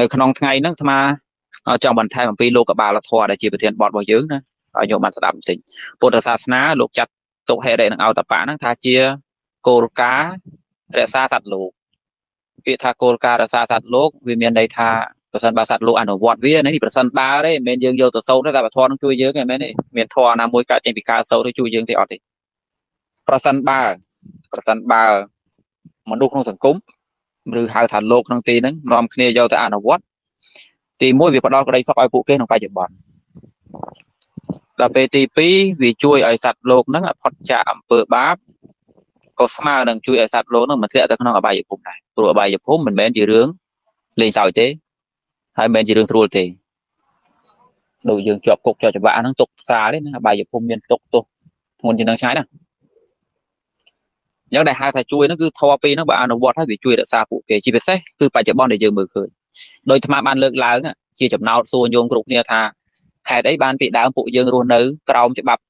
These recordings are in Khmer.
នៅក្នុងថ្ងៃហ្នឹងអាត្មាចង់បន្ថែមអំពីលោកបាលធម៌ដែលជាប្រធានបទរបស់យើងណាឲ្យយកបានស្ដាប់បន្តិចពុទ្ធសាសនាលោកចាត់ទុកហេរិនឹងអោតបៈហ្នឹងថាជាគោលការណ៍រក្សាសត្វលោកពាក្យថាគោលការណ៍រក្សាសត្វលោកវាមានន័យថាប្រសិនបើសត្វលោកអនុវត្តវានេះប្រសិនបើទេមិនមែនយើងយកទៅសោតទេតែបធរនឹងជួយយើងទេមែនទេមានធរណាមួយកើតចេញពីការសោតទៅជួយយើងទេអត់ទេប្រសិនបើប្រសិនបើមនុស្សក្នុងសង្គម ឬហៅថាលោកក្នុងទីហ្នឹងនាំគ្នាយកទៅអនុវត្តទី1វាផ្ដល់ក្តីសុខឲ្យពួកគេក្នុងបច្ចុប្បន្នដល់ពេលទី2វាជួយឲ្យសត្វលោកហ្នឹងផុតចាកអំពើបាបក៏ស្មើនឹងជួយឲ្យសត្វលោកហ្នឹងមិនធ្លាក់ទៅក្នុងអបាយភូមិដែរព្រោះអបាយភូមិមិនមែនជារឿងលេងសើចទេហើយមិនមែនជារឿងស្រួលទេដូចយើងជាប់គុកជាប់ច្បាប់ហ្នឹងទុកស្រាលទេណាអបាយភូមិមានទុកទោសធ្ងន់ជាងនឹងឆ្ងាយណាអញ្ចឹងដែលហៅថាជួយហ្នឹងគឺធម៌ពីរហ្នឹងបើអនុវត្តហើយវាជួយរក្សាពួកគេជាពិសេសគឺបច្ចុប្បន្នដែលយើងមើលឃើញដោយអាត្មាបានលើកឡើងជាចំណោទសួរយោងគ្រប់គ្នាថាហេតុអីបានពីដើមពួកយើងរស់នៅក្រោមច្បាប់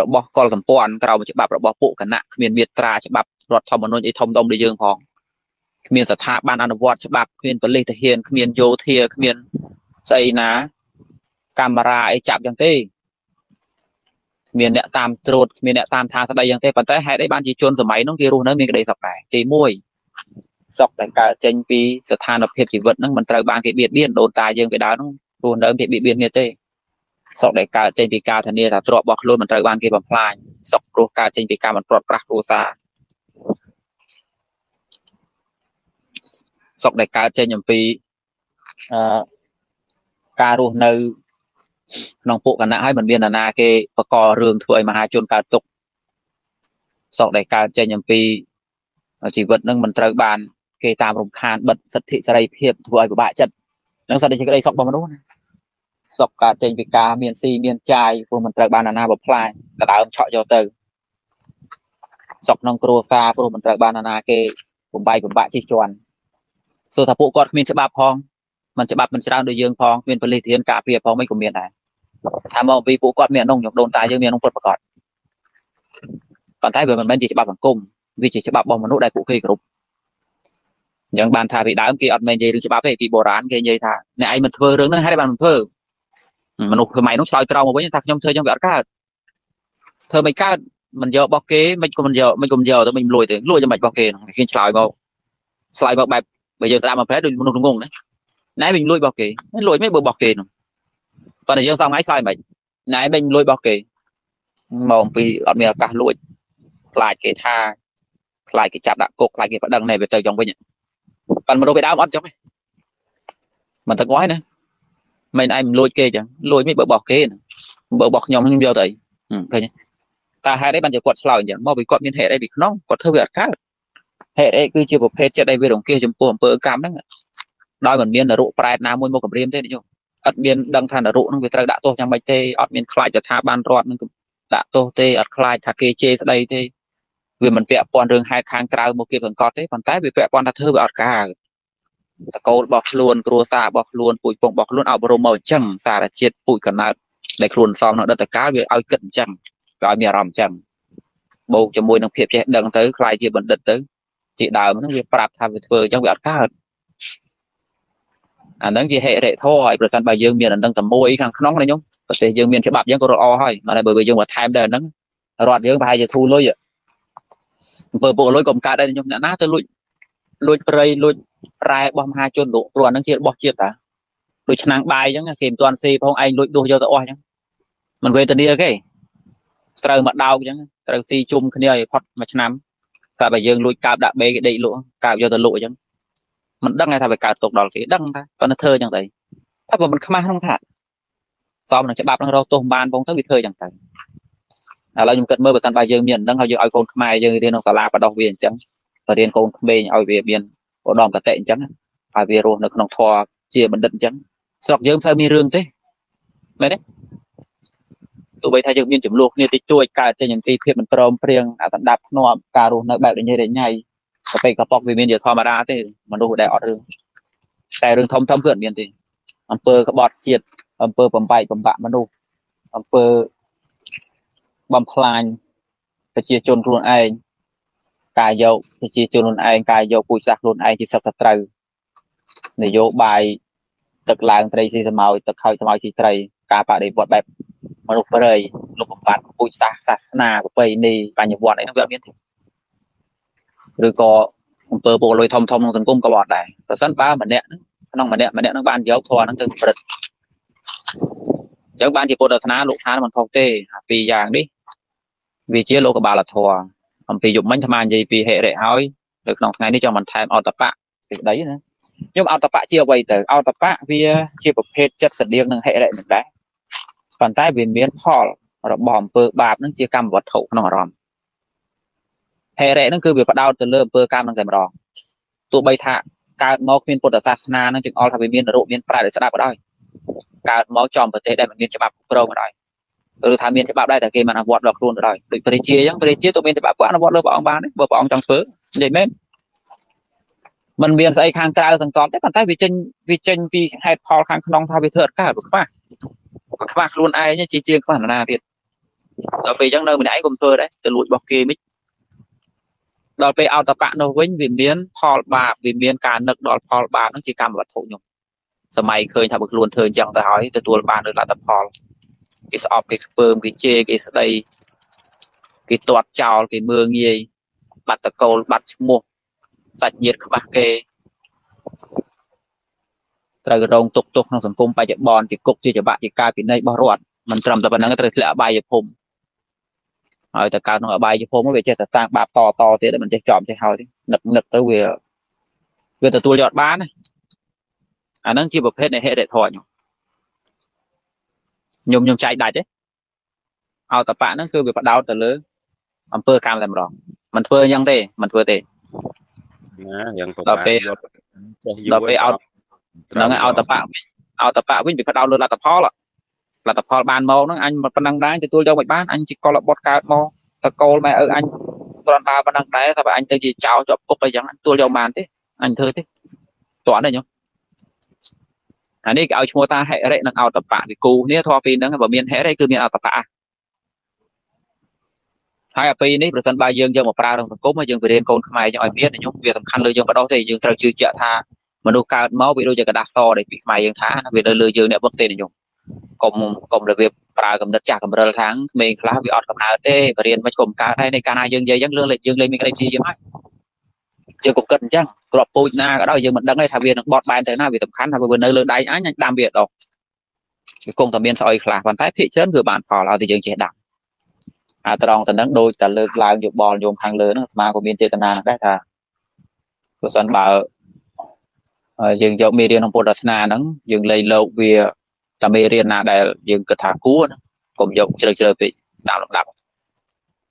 របស់កុលសម្ព័ន្ធក្រោមច្បាប់របស់ពួកគណៈគ្មានមេត្រាច្បាប់រដ្ឋធម្មនុញ្ញអីធំដុំដូចយើងផងគ្មានស្ថាប័នអនុវត្តច្បាប់គ្មានប៉ូលីសទាហានគ្មានយោធាគ្មានស្អីណាកាមេរ៉ាអីចាប់ចឹងទេគ្មានអ្នកតាមត្រួតគ្មានអ្នកតាមថាស្ដីយ៉ាងទេប៉ុន្តែហេតុអីបានជាជនសម័យនោះគេរស់នៅមានក្តីសុខដែរទី1សុខដែលកើតចេញពីស្ថានភាពជីវិតហ្នឹងមិនត្រូវបានគេបៀតបៀនដូនតាយើងពីដើមនោះរស់នៅគេបៀតបៀនគ្នាទេសុខដែលកើតចេញពីការធានាថាទ្រព្យរបស់ខ្លួនមិនត្រូវបានគេបំផ្លាញសុខព្រោះកើតចេញពីការមិនព្រាត់ប្រាសគ្រួសារសុខដែលកើតចេញអំពីអឺការរស់នៅ ក្នុងពួកគណៈហើយមិនមាននរណាគេបកករឿងធ្វើឲ្យមហាជនកើតទុកសោកដែលកើតចេញអំពីជីវិតនឹងមិនត្រូវបាន គេតាមរំខានបិទសិទ្ធិសេរីភាពធ្វើឲ្យពិបាកចិត្តនឹងសិទ្ធិសេរីសុខរបស់មនុស្សណាសុខកើតចេញពីការមានស៊ីមានចាយព្រោះមិនត្រូវបានអាណាបំផ្លាញដដើមឆក់យកទៅសុខក្នុងគ្រួសារព្រោះមិនត្រូវបានអាណាគេបំបាយបំបាក់ជិះជាន់សួរថាពួកគាត់គ្មានច្បាប់ផង មិនច្បាប់មិនច្រើនដូចយើងផងគ្មានប៉ូលីសធានការពារផងមិនក៏មានដែរថាមកពីពួកគាត់មានក្នុងខ្ញុំដូនតាយើងមានក្នុងពុតប្រកបប៉ុន្តែវាមិនមែនជាច្បាប់សង្គមវាជាច្បាប់របស់មនុស្សដែលពួកគេគ្រប់អញ្ចឹងបានថាពីដើមគេអត់មែននិយាយរឿងច្បាប់ទេពីបុរាណគេនិយាយថាអ្នកឯងមិនធ្វើរឿងហ្នឹងហើយបានមិនធ្វើមនុស្សសម័យនោះឆ្លើយក្រោមមកវិញថាខ្ញុំធ្វើចឹងវាអត់កើតធ្វើមិនកើតមិនយករបស់គេមិនក៏មិនយកមិនក៏មិនយកទៅមិនលួចទេលួចយ៉ាងម៉េចរបស់គេគេឆ្លើយមកឆ្លើយមកបែបបើយើងស្ដាប់មកប្រែដូចមនុស្សងងណា ណែវិញលួចរបស់គេលួចមិនបើរបស់គេនោះប៉ុន្តែយើងសងថ្ងៃឆ្លើយមិនណែវិញលួចរបស់គេមកអំពីអត់មានឱកាសលួចខ្លាចគេថាខ្លាចគេចាប់ដាក់គុកខ្លាចគេប្តឹងណែវាទៅចង់វិញប៉ុន្តែមនុស្សពីដើមអត់ចង់ទេមិនទាំងអស់ណាមិនឯងលួចគេចឹងលួចមិនបើរបស់គេបើរបស់ខ្ញុំខ្ញុំយកទៅអីឃើញតើហេតុអីបានជាគាត់ឆ្លើយអញ្ចឹងមកពីគាត់មានហេតុអីពីក្នុងគាត់ធ្វើវាអត់កើតហេតុអីគឺជាប្រភេទចិត្តដែលវារង្គៀសចំពោះអំពើកម្មហ្នឹង ដោយមិនមាននរកប្រែតណាមួយមកគម្រាមទេញោមអត់មានដឹងថានរកហ្នឹងវាត្រូវដាក់ទោសយ៉ាងម៉េចទេអត់មានខ្លាចទៅថាបានរត់នឹងដាក់ទោសទេអត់ខ្លាចថាគេជេរស្ដីទេវាមិនពាក់ព័ន្ធរឿងហេតុខាងក្រៅមកគេសង្កត់ទេប៉ុន្តែវាពាក់ព័ន្ធថាធ្វើវាអត់កើតតកូលរបស់ខ្លួនគ្រួសាររបស់ខ្លួនពូជពងរបស់ខ្លួនអប់រំមកអញ្ចឹងសារជាតិពូជកណើតដែលខ្លួនសំនៅដិតកាលវាឲ្យគិតអញ្ចឹងវាឲ្យមានអារម្មណ៍អញ្ចឹងបូកជាមួយនឹងភាពចេះដឹងទៅខ្លាយជាបណ្ឌិតទៅជាដើមហ្នឹងវាប្រាប់ថាវាធ្វើអញ្ចឹងវាអត់កើត អាហ្នឹងជាហេរិធរហើយប្រសិនបើយើងមានអាហ្នឹងតែមួយខាងក្នុងណាខ្ញុំប្រទេសយើងមានច្បាប់យើងក៏រត់អស់ហើយតែបើយើងបន្ថែមដែរអាហ្នឹងរត់យើងប្រហែលជាធូរលុយអំពើពុករលុយកុំកើតដែរខ្ញុំអ្នកណាទៅលួចលួចប្រៃលួចប្រែរបស់មហាជនលោកព្រោះអាហ្នឹងជារបស់ជាតិតាដូចឆ្នាំងបាយអញ្ចឹងគេមិនទាន់ស៊ីផងឯងលួចដួសយកទៅអស់អញ្ចឹងមិនវេទនាគេត្រូវមកដោកអញ្ចឹងត្រូវស៊ីជុំគ្នាឲ្យផុតមួយឆ្នាំតែបើយើងលួចកើបដាក់បេគេដេកលក់កើបយកទៅលក់អញ្ចឹង មិនដឹងថាវាកើតទុកដល់គេដឹងថាប៉ុន្តែធ្វើអញ្ចឹងទៅតែបើមិនខ្មាស់ក្នុងថាសមនឹងច្បាប់នឹងរកទោសបានផងទៅវាធ្វើអញ្ចឹងទៅឥឡូវខ្ញុំគិតមើលបើសិនបើយើងមានអញ្ចឹងហើយយើងឲ្យកូនខ្មែរយើងរៀនក្នុងសាលាបដោះវាអញ្ចឹងបរៀនកូនក្មេងឲ្យវាមានឧត្តមកតេអញ្ចឹងឲ្យវារស់នៅក្នុងធម៌ជាបណ្ឌិតអញ្ចឹងស្រុកយើងមិនសូវមានរឿងទេមែនទេទោះបីថាយើងមានចំនួនគ្នាតិចតួចកើតចេញអំពីភាពមិនព្រមព្រៀងអាដណ្ដាប់ធ្នាប់ការរស់នៅបែបរញ៉េរញ៉ៃ តែពេលកប៉ុកវាមានជាធម្មតាទេមនុស្សដែលអត់រឿងតែរឿងធំធំគឺអត់មានទេអំពើក្បត់ជាតិអំពើបំបែកបំបាក់មនុស្សអំពើបំផ្លាញប្រជាជនខ្លួនឯងការយកប្រជាជនខ្លួនឯងការយកពូជសាសន៍ខ្លួនឯងជាសត្វសត្រូវនយោបាយទឹកឡើងត្រីស៊ីស្មោចទឹកខោចស្មោចស៊ីត្រីការបដិវត្តបែបមនុស្សព្រៃលុបបំបត្តិពូជសាសសាសនាប្រពៃណីបញ្ញវត្តអីនោះវាអត់មានទេ ឬក៏អំពើពលលុយធំធំក្នុងសង្គមក៏អត់ដែរប្រសិនបើម្នាក់ក្នុងម្នាក់ម្នាក់នឹងបានយកធម៌ហ្នឹងទៅប្រព្រឹត្តអញ្ចឹងបានជាពុទ្ធសាសនាលោកថាមិនខុសទេអាពីរយ៉ាងនេះវាជាលោកបាលធម៌អំពីយុមិញអាត្មានិយាយពីហិរិហើយនៅក្នុងថ្ងៃនេះចង់បន្ថែមអតបៈសេចក្តីណាខ្ញុំអតបៈជាអ្វីទៅអតបៈវាជាប្រភេទចិត្តស្តៀងនឹងហិរិនឹងដែរប៉ុន្តែវាមានផលរបស់អំពើបាបនឹងជាកម្មវត្ថុក្នុងអារម្មណ៍ ហេរិហ្នឹងគឺវាផ្ដោតទៅលើអំពើកម្មនឹងតែម្ដងទោះបីថាកើតមកគ្មានពុទ្ធសាសនានឹងចង្អុលថាវាមាននរកមានប្រែដែលស្ដាប់ក៏ដោយកើតមកចំប្រទេសដែលមិនមានច្បាប់គ្រប់គ្រងក៏ដោយឬថាមានច្បាប់ដែរតែគេមិនអនុវត្តដល់ខ្លួនក៏ដោយដូចព្រះជាអញ្ចឹងព្រះជាទៅមានច្បាប់គាត់អនុវត្តលើព្រះអង្គបានទេបើព្រះអង្គចង់ធ្វើនិយាយមែនมันមានស្អីខាងក្រៅសង្កត់ទេប៉ុន្តែវាចេញវាចេញពីហេតុផលខាងក្នុងថាវាធ្វើអត់កើតវាខ្វះខ្វះខ្លួនឯងជាជាងខ្វះនរណាទៀតដល់ពេលអញ្ចឹងនៅម្នាក់ឯងកុំធ្វើដែរទៅលួចរបស់គេមិន ដល់ពេលអតបៈនោះវិញវាមានផលបាបវាមានការនឹកដល់ផលបាបហ្នឹងជាកម្មវត្ថុខ្ញុំសម័យឃើញថាបើខ្លួនធ្វើអញ្ចឹងទៅហើយទទួលបាននៅលទ្ធផលគេស្អប់គេខ្ពើមគេជេរគេស្ដីគេទាត់ចោលគេមើងងាយបាត់តកូលបាត់ឈ្មោះសាច់ញាតិខ្វះគេត្រូវរងទុកទោសក្នុងសង្គមបច្ចុប្បន្នជាគុកជាច្បាប់ជាការពិន័យរបស់រដ្ឋមិនត្រឹមតែប៉ុណ្្នឹងត្រូវធ្លាក់អបាយភូមិ ហើយទៅកើតក្នុងអបាយភូមិវាចេះតែសាងបាបតតទៀតមិនចេះចំចេះហើយនឹកនឹកទៅវាវាទទួលយកបានអាហ្នឹងជាប្រភេទនៃហេតុធម៌ខ្ញុំខ្ញុំខ្ញុំចែកដាច់ទេអតបៈហ្នឹងគឺវាបដោតទៅលើអំពើកម្មតែម្ដងមិនធ្វើអញ្ចឹងទេមិនធ្វើទេណាយ៉ាងប្រដល់ពេលដល់ពេលអត់ហ្នឹងឲ្យអតបៈវិញអតបៈវិញវាបដោតលើលទ្ធផល លទ្ធផលបានមកហ្នឹងអញប៉ុណ្ណឹងដែរទទួលយកមិនបានអញជាកលបុតកើតមកតកូលម៉ែឪអញគ្រាន់តែប៉ុណ្ណឹងដែរថាបើអញទៅជាចៅជាប់គុកអីចឹងទទួលយកបានទេអញធ្វើទេតើនេះញោមអានេះគេឲ្យឈ្មោះថាហិរិនិងអតបៈវិគូនេះធម៌ពីរហ្នឹងបើមានហិរិគឺមានអតបៈហើយអាពីរនេះប្រសិនបើយើងយកមកប្រើក្នុងសង្គមហើយយើងទៅរៀនកូនខ្មែរយើងឲ្យមានខ្ញុំវាសំខាន់លើយើងបដោះទេយើងត្រូវជឿជាក់ថាមនុស្សកើតមកវាដូចជាกระดาษសដែលពីខ្មែរយើងថាវានៅលើយើងអ្នកវឹកទេខ្ញុំ កុំកុំរបៀបប្រើកំណត់ចាស់កម្រិលថាងក្មេងខ្លះវាអត់កំណើតទេបរៀនមិនកុំកើតហើយในកាលណាយើងនិយាយអញ្ចឹងរឿងលេខយើងលេខមានក្តីព្យាយាមហើយយើងកុំគិតអញ្ចឹងក្របពូជណាក៏ដោយយើងមិនដឹងទេថាវានឹងបត់បែនទៅណាវាសំខាន់ថាវានៅលើដៃអញអញដាំវាដងវាគង់តែមានស្អុយខ្លះប៉ុន្តែភាគច្រើនគឺបានផលឲ្យតែយើងចេះដាំអាត្រង់ទៅនឹងដូចតែលើកឡើងយោបល់យោមខាងលើហ្នឹងអាត្មាក៏មានចេតនាដែរថាបើសិនបើយើងយកមេរៀនក្នុងពុទ្ធសាសនាហ្នឹងយើងលេងលោកវា តែមេរៀនណាដែលយើងគិតថាគួរណាកុំយកជ្រៅជ្រៅពេកតាមលំដាប់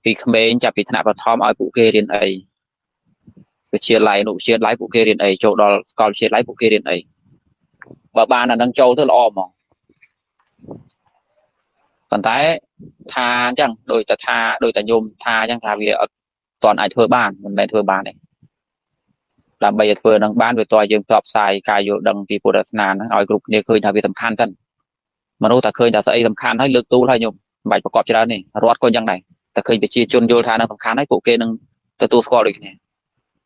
ពីក្មេងចាប់ពីថ្នាក់បឋមឲ្យពួកគេរៀនអីវិទ្យាល័យអនុវិទ្យាល័យពួកគេរៀនអីចូលដល់សាកលវិទ្យាល័យពួកគេរៀនអីបើបានអានឹងចូលទៅល្អហ្មងប៉ុន្តែថាអញ្ចឹងដោយតែថាដោយតែញោមថាអញ្ចឹងថាវាអត់តន់អាចធ្វើបានមិនមែនធ្វើបានទេដើម្បីឲ្យធ្វើនឹងបានវាតើយើងផ្សព្វផ្សាយការយល់ដឹងពីពុទ្ធសាសនាហ្នឹងឲ្យគ្រប់គ្នាឃើញថាវាសំខាន់សិន មនុស្សតែឃើញថាស្អីសំខាន់ហើយលើកទូលហើយញោមមិនបាច់ប្រកបច្រើនទេរដ្ឋក៏អញ្ចឹងដែរតែឃើញប្រជាជនយល់ថានឹងសំខាន់ហើយពួកគេនឹងទទួលស្គាល់ដូចគ្នា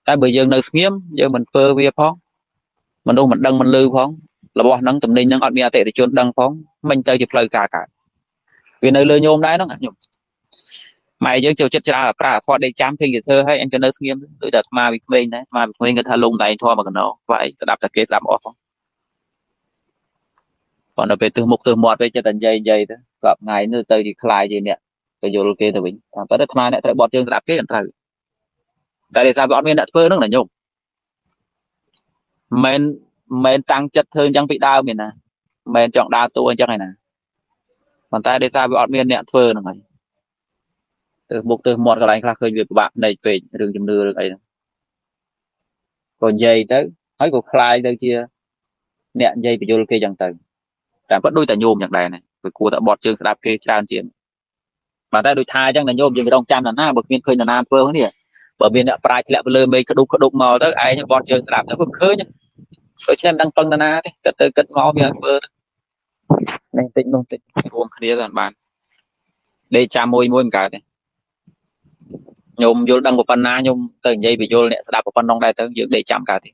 តែបើយើងនៅស្ងៀមយើងមិនធ្វើវាផងមនុស្សមិនដឹងមិនលឺផងរបស់ហ្នឹងតំណែងហ្នឹងអត់មានអតិថិជនដឹងផងមិនទៅជាផ្លូវការកើតវានៅលើញោមដែរហ្នឹងញោមម៉ែយើងចូលចិត្តច្រើនប្រើធម៌ដេកចាំឃើញគេធ្វើឲ្យអញក៏នៅស្ងៀមដូចតែអាត្មាវាក្មេងដែរអាត្មាវាក្មេងគាត់ថាលងដៃធម៌មកកណោខ្វះអីស្ដាប់តែគេស្ដាប់អស់ផង ប៉ុន្តែពេលទិសមុខទិសមាត់ពេលចិត្តតែនិយាយនិយាយទៅក៏ថ្ងៃនេះទៅជាខ្លាយជាអ្នកទៅយល់គេទៅវិញតាមពិតអាត្មាអ្នកត្រូវបត់ជើងស្ដាប់គេមិនត្រូវតែដោយសារវាអត់មានអ្នកធ្វើហ្នឹងណាញោមមិនមិនតាំងចិត្តធ្វើអញ្ចឹងពីដើមទេណាមិនចង់ដើរតួអញ្ចឹងឯណាប៉ុន្តែដោយសារវាអត់មានអ្នកធ្វើហ្នឹងហើយទៅមុខទៅមាត់កន្លែងខ្លះឃើញវាពិបាកភ្នែកពេករឿងជំនឿរឿងអីហ្នឹងក៏និយាយទៅហើយក៏คลายទៅជាអ្នកនិយាយបញ្យលគេចឹងទៅ តែពិតដូចតែញោមចឹងដែរណាវាគួរតែបត់ជើងស្ដាប់គេច្រើនជាងបាទតែដូចថាអញ្ចឹងតែញោមយើងរងចាំណាបើគ្មានឃើញណាធ្វើនេះបើមានអ្នកប្រាជ្ញធ្លាក់ទៅលើមេក្ដុកក្ដុកមកទៅឯងបត់ជើងស្ដាប់ទៅឃើញដូចខ្ញុំដឹងពឹងណាទេគិតទៅគិតមកវាធ្វើនេះតិចនោះតិចរួមគ្នាទៅបានដេកចាំមួយមួយមិនកើតទេខ្ញុំយល់ដឹងប៉ុណ្ណាខ្ញុំទៅនិយាយបញ្យលអ្នកស្ដាប់ប៉ុណ្ណឹងដែរទៅយើងដេកចាំកើតទេ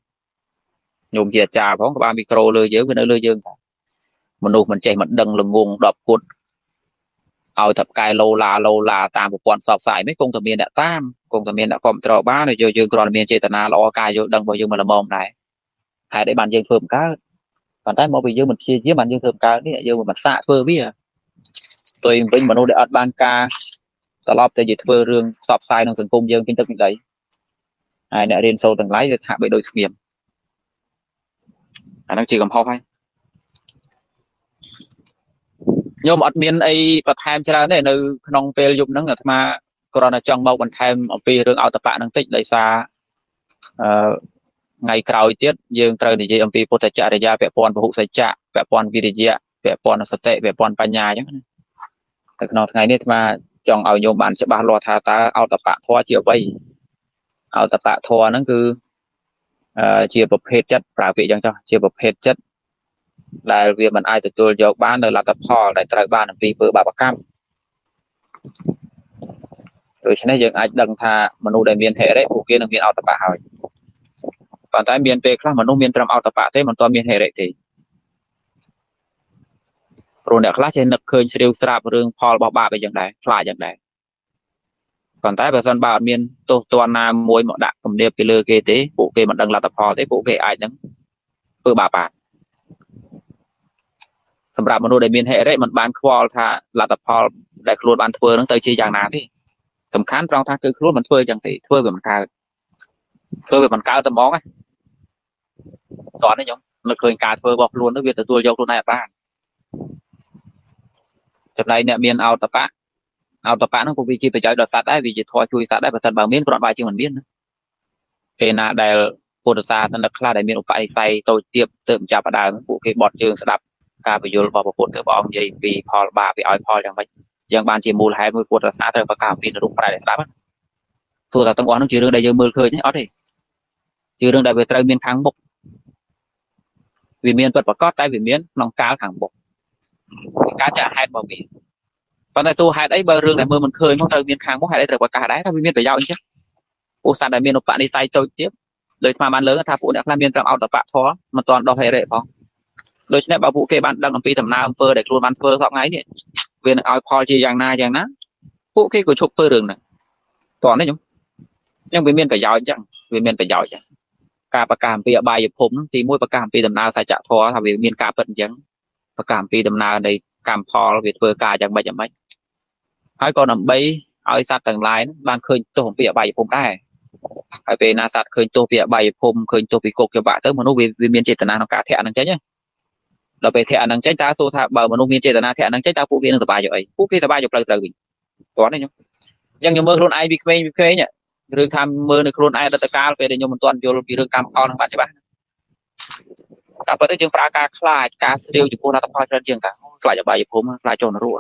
ញោមជាអាចារ្យផងក្បាលមីក្រូលើយើងវានៅលើយើងថា មនុស្សមិនចេះមិនដឹងល្ងង10គុតឲ្យតែផ្កាយឡូឡាឡូឡាតាមប្រព័ន្ធផ្សព្វផ្សាយមិនគង់តែមានអ្នកតាមគង់តែមានអ្នកគ្រប់គ្រងបានយើងយើងគ្រាន់តែមានចេតនាល្អការយល់ដឹងរបស់យើងមិនល្មមដែរហេតុអីបានយើងធ្វើបង្កើតប៉ុន្តែមកពីយើងមិនព្យាយាមបានយើងធ្វើបង្កើតនេះយើងមិនសាកធ្វើវាផ្ទុយវិញមនុស្សដែលអត់បានការត្រឡប់ទៅជាធ្វើរឿងផ្សព្វផ្សាយក្នុងសង្គមយើងពេញទឹកពេញដីហើយអ្នករៀនសូត្រទាំងឡាយវាថាបីដូចស្ងៀមអាហ្នឹងជាកំហុសហើយ ញោមអត់មានអីបន្ថែមច្រើនទេនៅក្នុងពេលយប់ហ្នឹងអាត្មាគ្រាន់តែចង់មកបន្ថែមអំពីរឿងអោតបៈហ្នឹងតិចដោយសារអឺថ្ងៃក្រោយទៀតយើងត្រូវនិយាយអំពីពុទ្ធចរិយាពាក់ព័ន្ធពហុសច្ចៈពាក់ព័ន្ធវិរិយៈពាក់ព័ន្ធសតិពាក់ព័ន្ធបញ្ញាអញ្ចឹងណានៅក្នុងថ្ងៃនេះអាត្មាចង់ឲ្យញោមបានច្បាស់លាស់ថាតើអោតបៈធម៌ជាអ្វីអោតបៈធម៌ហ្នឹងគឺជាប្រភេទចិត្តប្រើពាក្យអញ្ចឹងចុះជាប្រភេទចិត្ត ដែលវាមិនអាចទទួលយកបាននៅលទ្ធផល ដែលត្រូវបានអំពីធ្វើបាបកម្មដូច្នេះយើងអាចដឹងថាមនុស្សដែលមានហេរិពួកគេនឹងមានអត្តបៈហើយប៉ុន្តែមានពេលខ្លះមនុស្សមានត្រឹមអត្តបៈទេមិនទាន់មានហេរិទេព្រោះអ្នកខ្លះចេះនឹកឃើញស្រាវស្រាប់រឿងផលរបស់បាបអីចឹងដែរខ្លាចចឹងដែរប៉ុន្តែបើសិនបើអត់មានទោសទណ្ឌណាមួយមកដាក់គំនាបពីលើគេទេពួកគេមិនដឹងលទ្ធផលទេពួកគេអាចនឹងធ្វើបាបបាន សម្រាប់មនុស្សដែលមានហិរិមិនបានខ្វល់ថាលទ្ធផលដែលខ្លួនបានធ្វើនឹងទៅជាយ៉ាងណាទេសំខាន់ត្រង់ថាគឺខ្លួនមិនធ្វើយ៉ាងទេធ្វើវាមិនកើតធ្វើវាមិនកើតតែហ្មងណាតោះនេះខ្ញុំនឹកឃើញការធ្វើរបស់ខ្លួននោះវាទទួលយកខ្លួនឯងអត់បានចំណែកអ្នកមានអោតបៈអោតបៈហ្នឹងក៏វាជាប្រយោជន៍ដល់សត្វដែរវាជាធម៌ជួយសត្វដែរបើសិនបើមានគ្រាន់បើជាមិនមានណាពេលណាដែលពុទ្ធសាសនិកខ្លះដែលមានឧបនិស្ស័យតូចទាបទៅចាប់ផ្ដើមពួកគេបត់ជើងស្ដាប់ ការបញ្យល់របស់ពុទ្ធទៅព្រះអង្គនិយាយពីផលបាបវាឲ្យផលយ៉ាងម៉េចយ៉ាងបានជាមូលហេតុមួយពុទ្ធសាសនាត្រូវប្រកាសពីរូបប្រែដែលស្ដាប់ទោះតែទាំងអស់នោះជារឿងដែលយើងមើលឃើញទេអត់ទេជារឿងដែលវាត្រូវមានខាងមុខវាមានពិតប្រកបតែវាមានក្នុងកាលខាងមុខការចាក់ហេតុរបស់វាប៉ុន្តែទោះហេតុអីបើរឿងដែលមើលមិនឃើញមកត្រូវមានខាងមុខហេតុអីត្រូវប្រកាសដែរថាវាមានប្រយោជន៍អញ្ចឹងពួកសត្វដែលមានឧបនិស្ស័យតូចទៀតដោយស្មាបានលើកថាពួកអ្នកខ្លះមានត្រឹមអត្តបៈធម៌មិនទាន់ដោះហេរិផង ដូច្នេះបើពួកគេបានដឹងអំពីដំណើរអំពើដែលខ្លួនបានធ្វើសប្តាហ៍ថ្ងៃនេះវានឹងឲ្យផលជាយ៉ាងណាយ៉ាងណាពួកគេក៏ឈប់ធ្វើរឿងហ្នឹងតោះនេះខ្ញុំខ្ញុំវាមានប្រយោជន៍អញ្ចឹងវាមានប្រយោជន៍អញ្ចឹងការប្រកាសអំពីអបាយភពហ្នឹងទីមួយប្រកាសអំពីដំណើរសច្ចធម៌ថាវាមានការពិតអញ្ចឹងប្រកាសអំពីដំណើរនៃកម្មផលវាធ្វើការយ៉ាងម៉េចយ៉ាងម៉េចហើយក៏ដើម្បីឲ្យសត្វទាំងឡាយបានឃើញទោសអំពីអបាយភពដែរហើយពេលណាសត្វឃើញទោសពីអបាយភពឃើញទោសពីគុកច្បាក់ទៅមនុស្សវាមានចេតនាក្នុងការធាក់ហ្នឹងចេញណា ដល់ពេលធាក់អានឹងចេញតើសួរថាបើមនុស្សមានចេតនាធាក់អានឹងចេញតើពួកគេនឹងសប្បាយយកអីពួកគេសប្បាយយកផ្លូវត្រូវវិញគាត់នេះខ្ញុំអញ្ចឹងខ្ញុំមើលខ្លួនឯងពីក្មេងពីក្មេងរឿងថាមើលនៅខ្លួនឯងអតីតកាលពេលដែលខ្ញុំមិនទាន់យល់ពីរឿងកម្មផលនឹងបានច្បាស់តាមពិតយើងប្រើការខ្លាចការស្រាវចំពោះលទ្ធផលច្រើនជាងការខ្លាចអបាយភូមិខ្លាចចូលនរក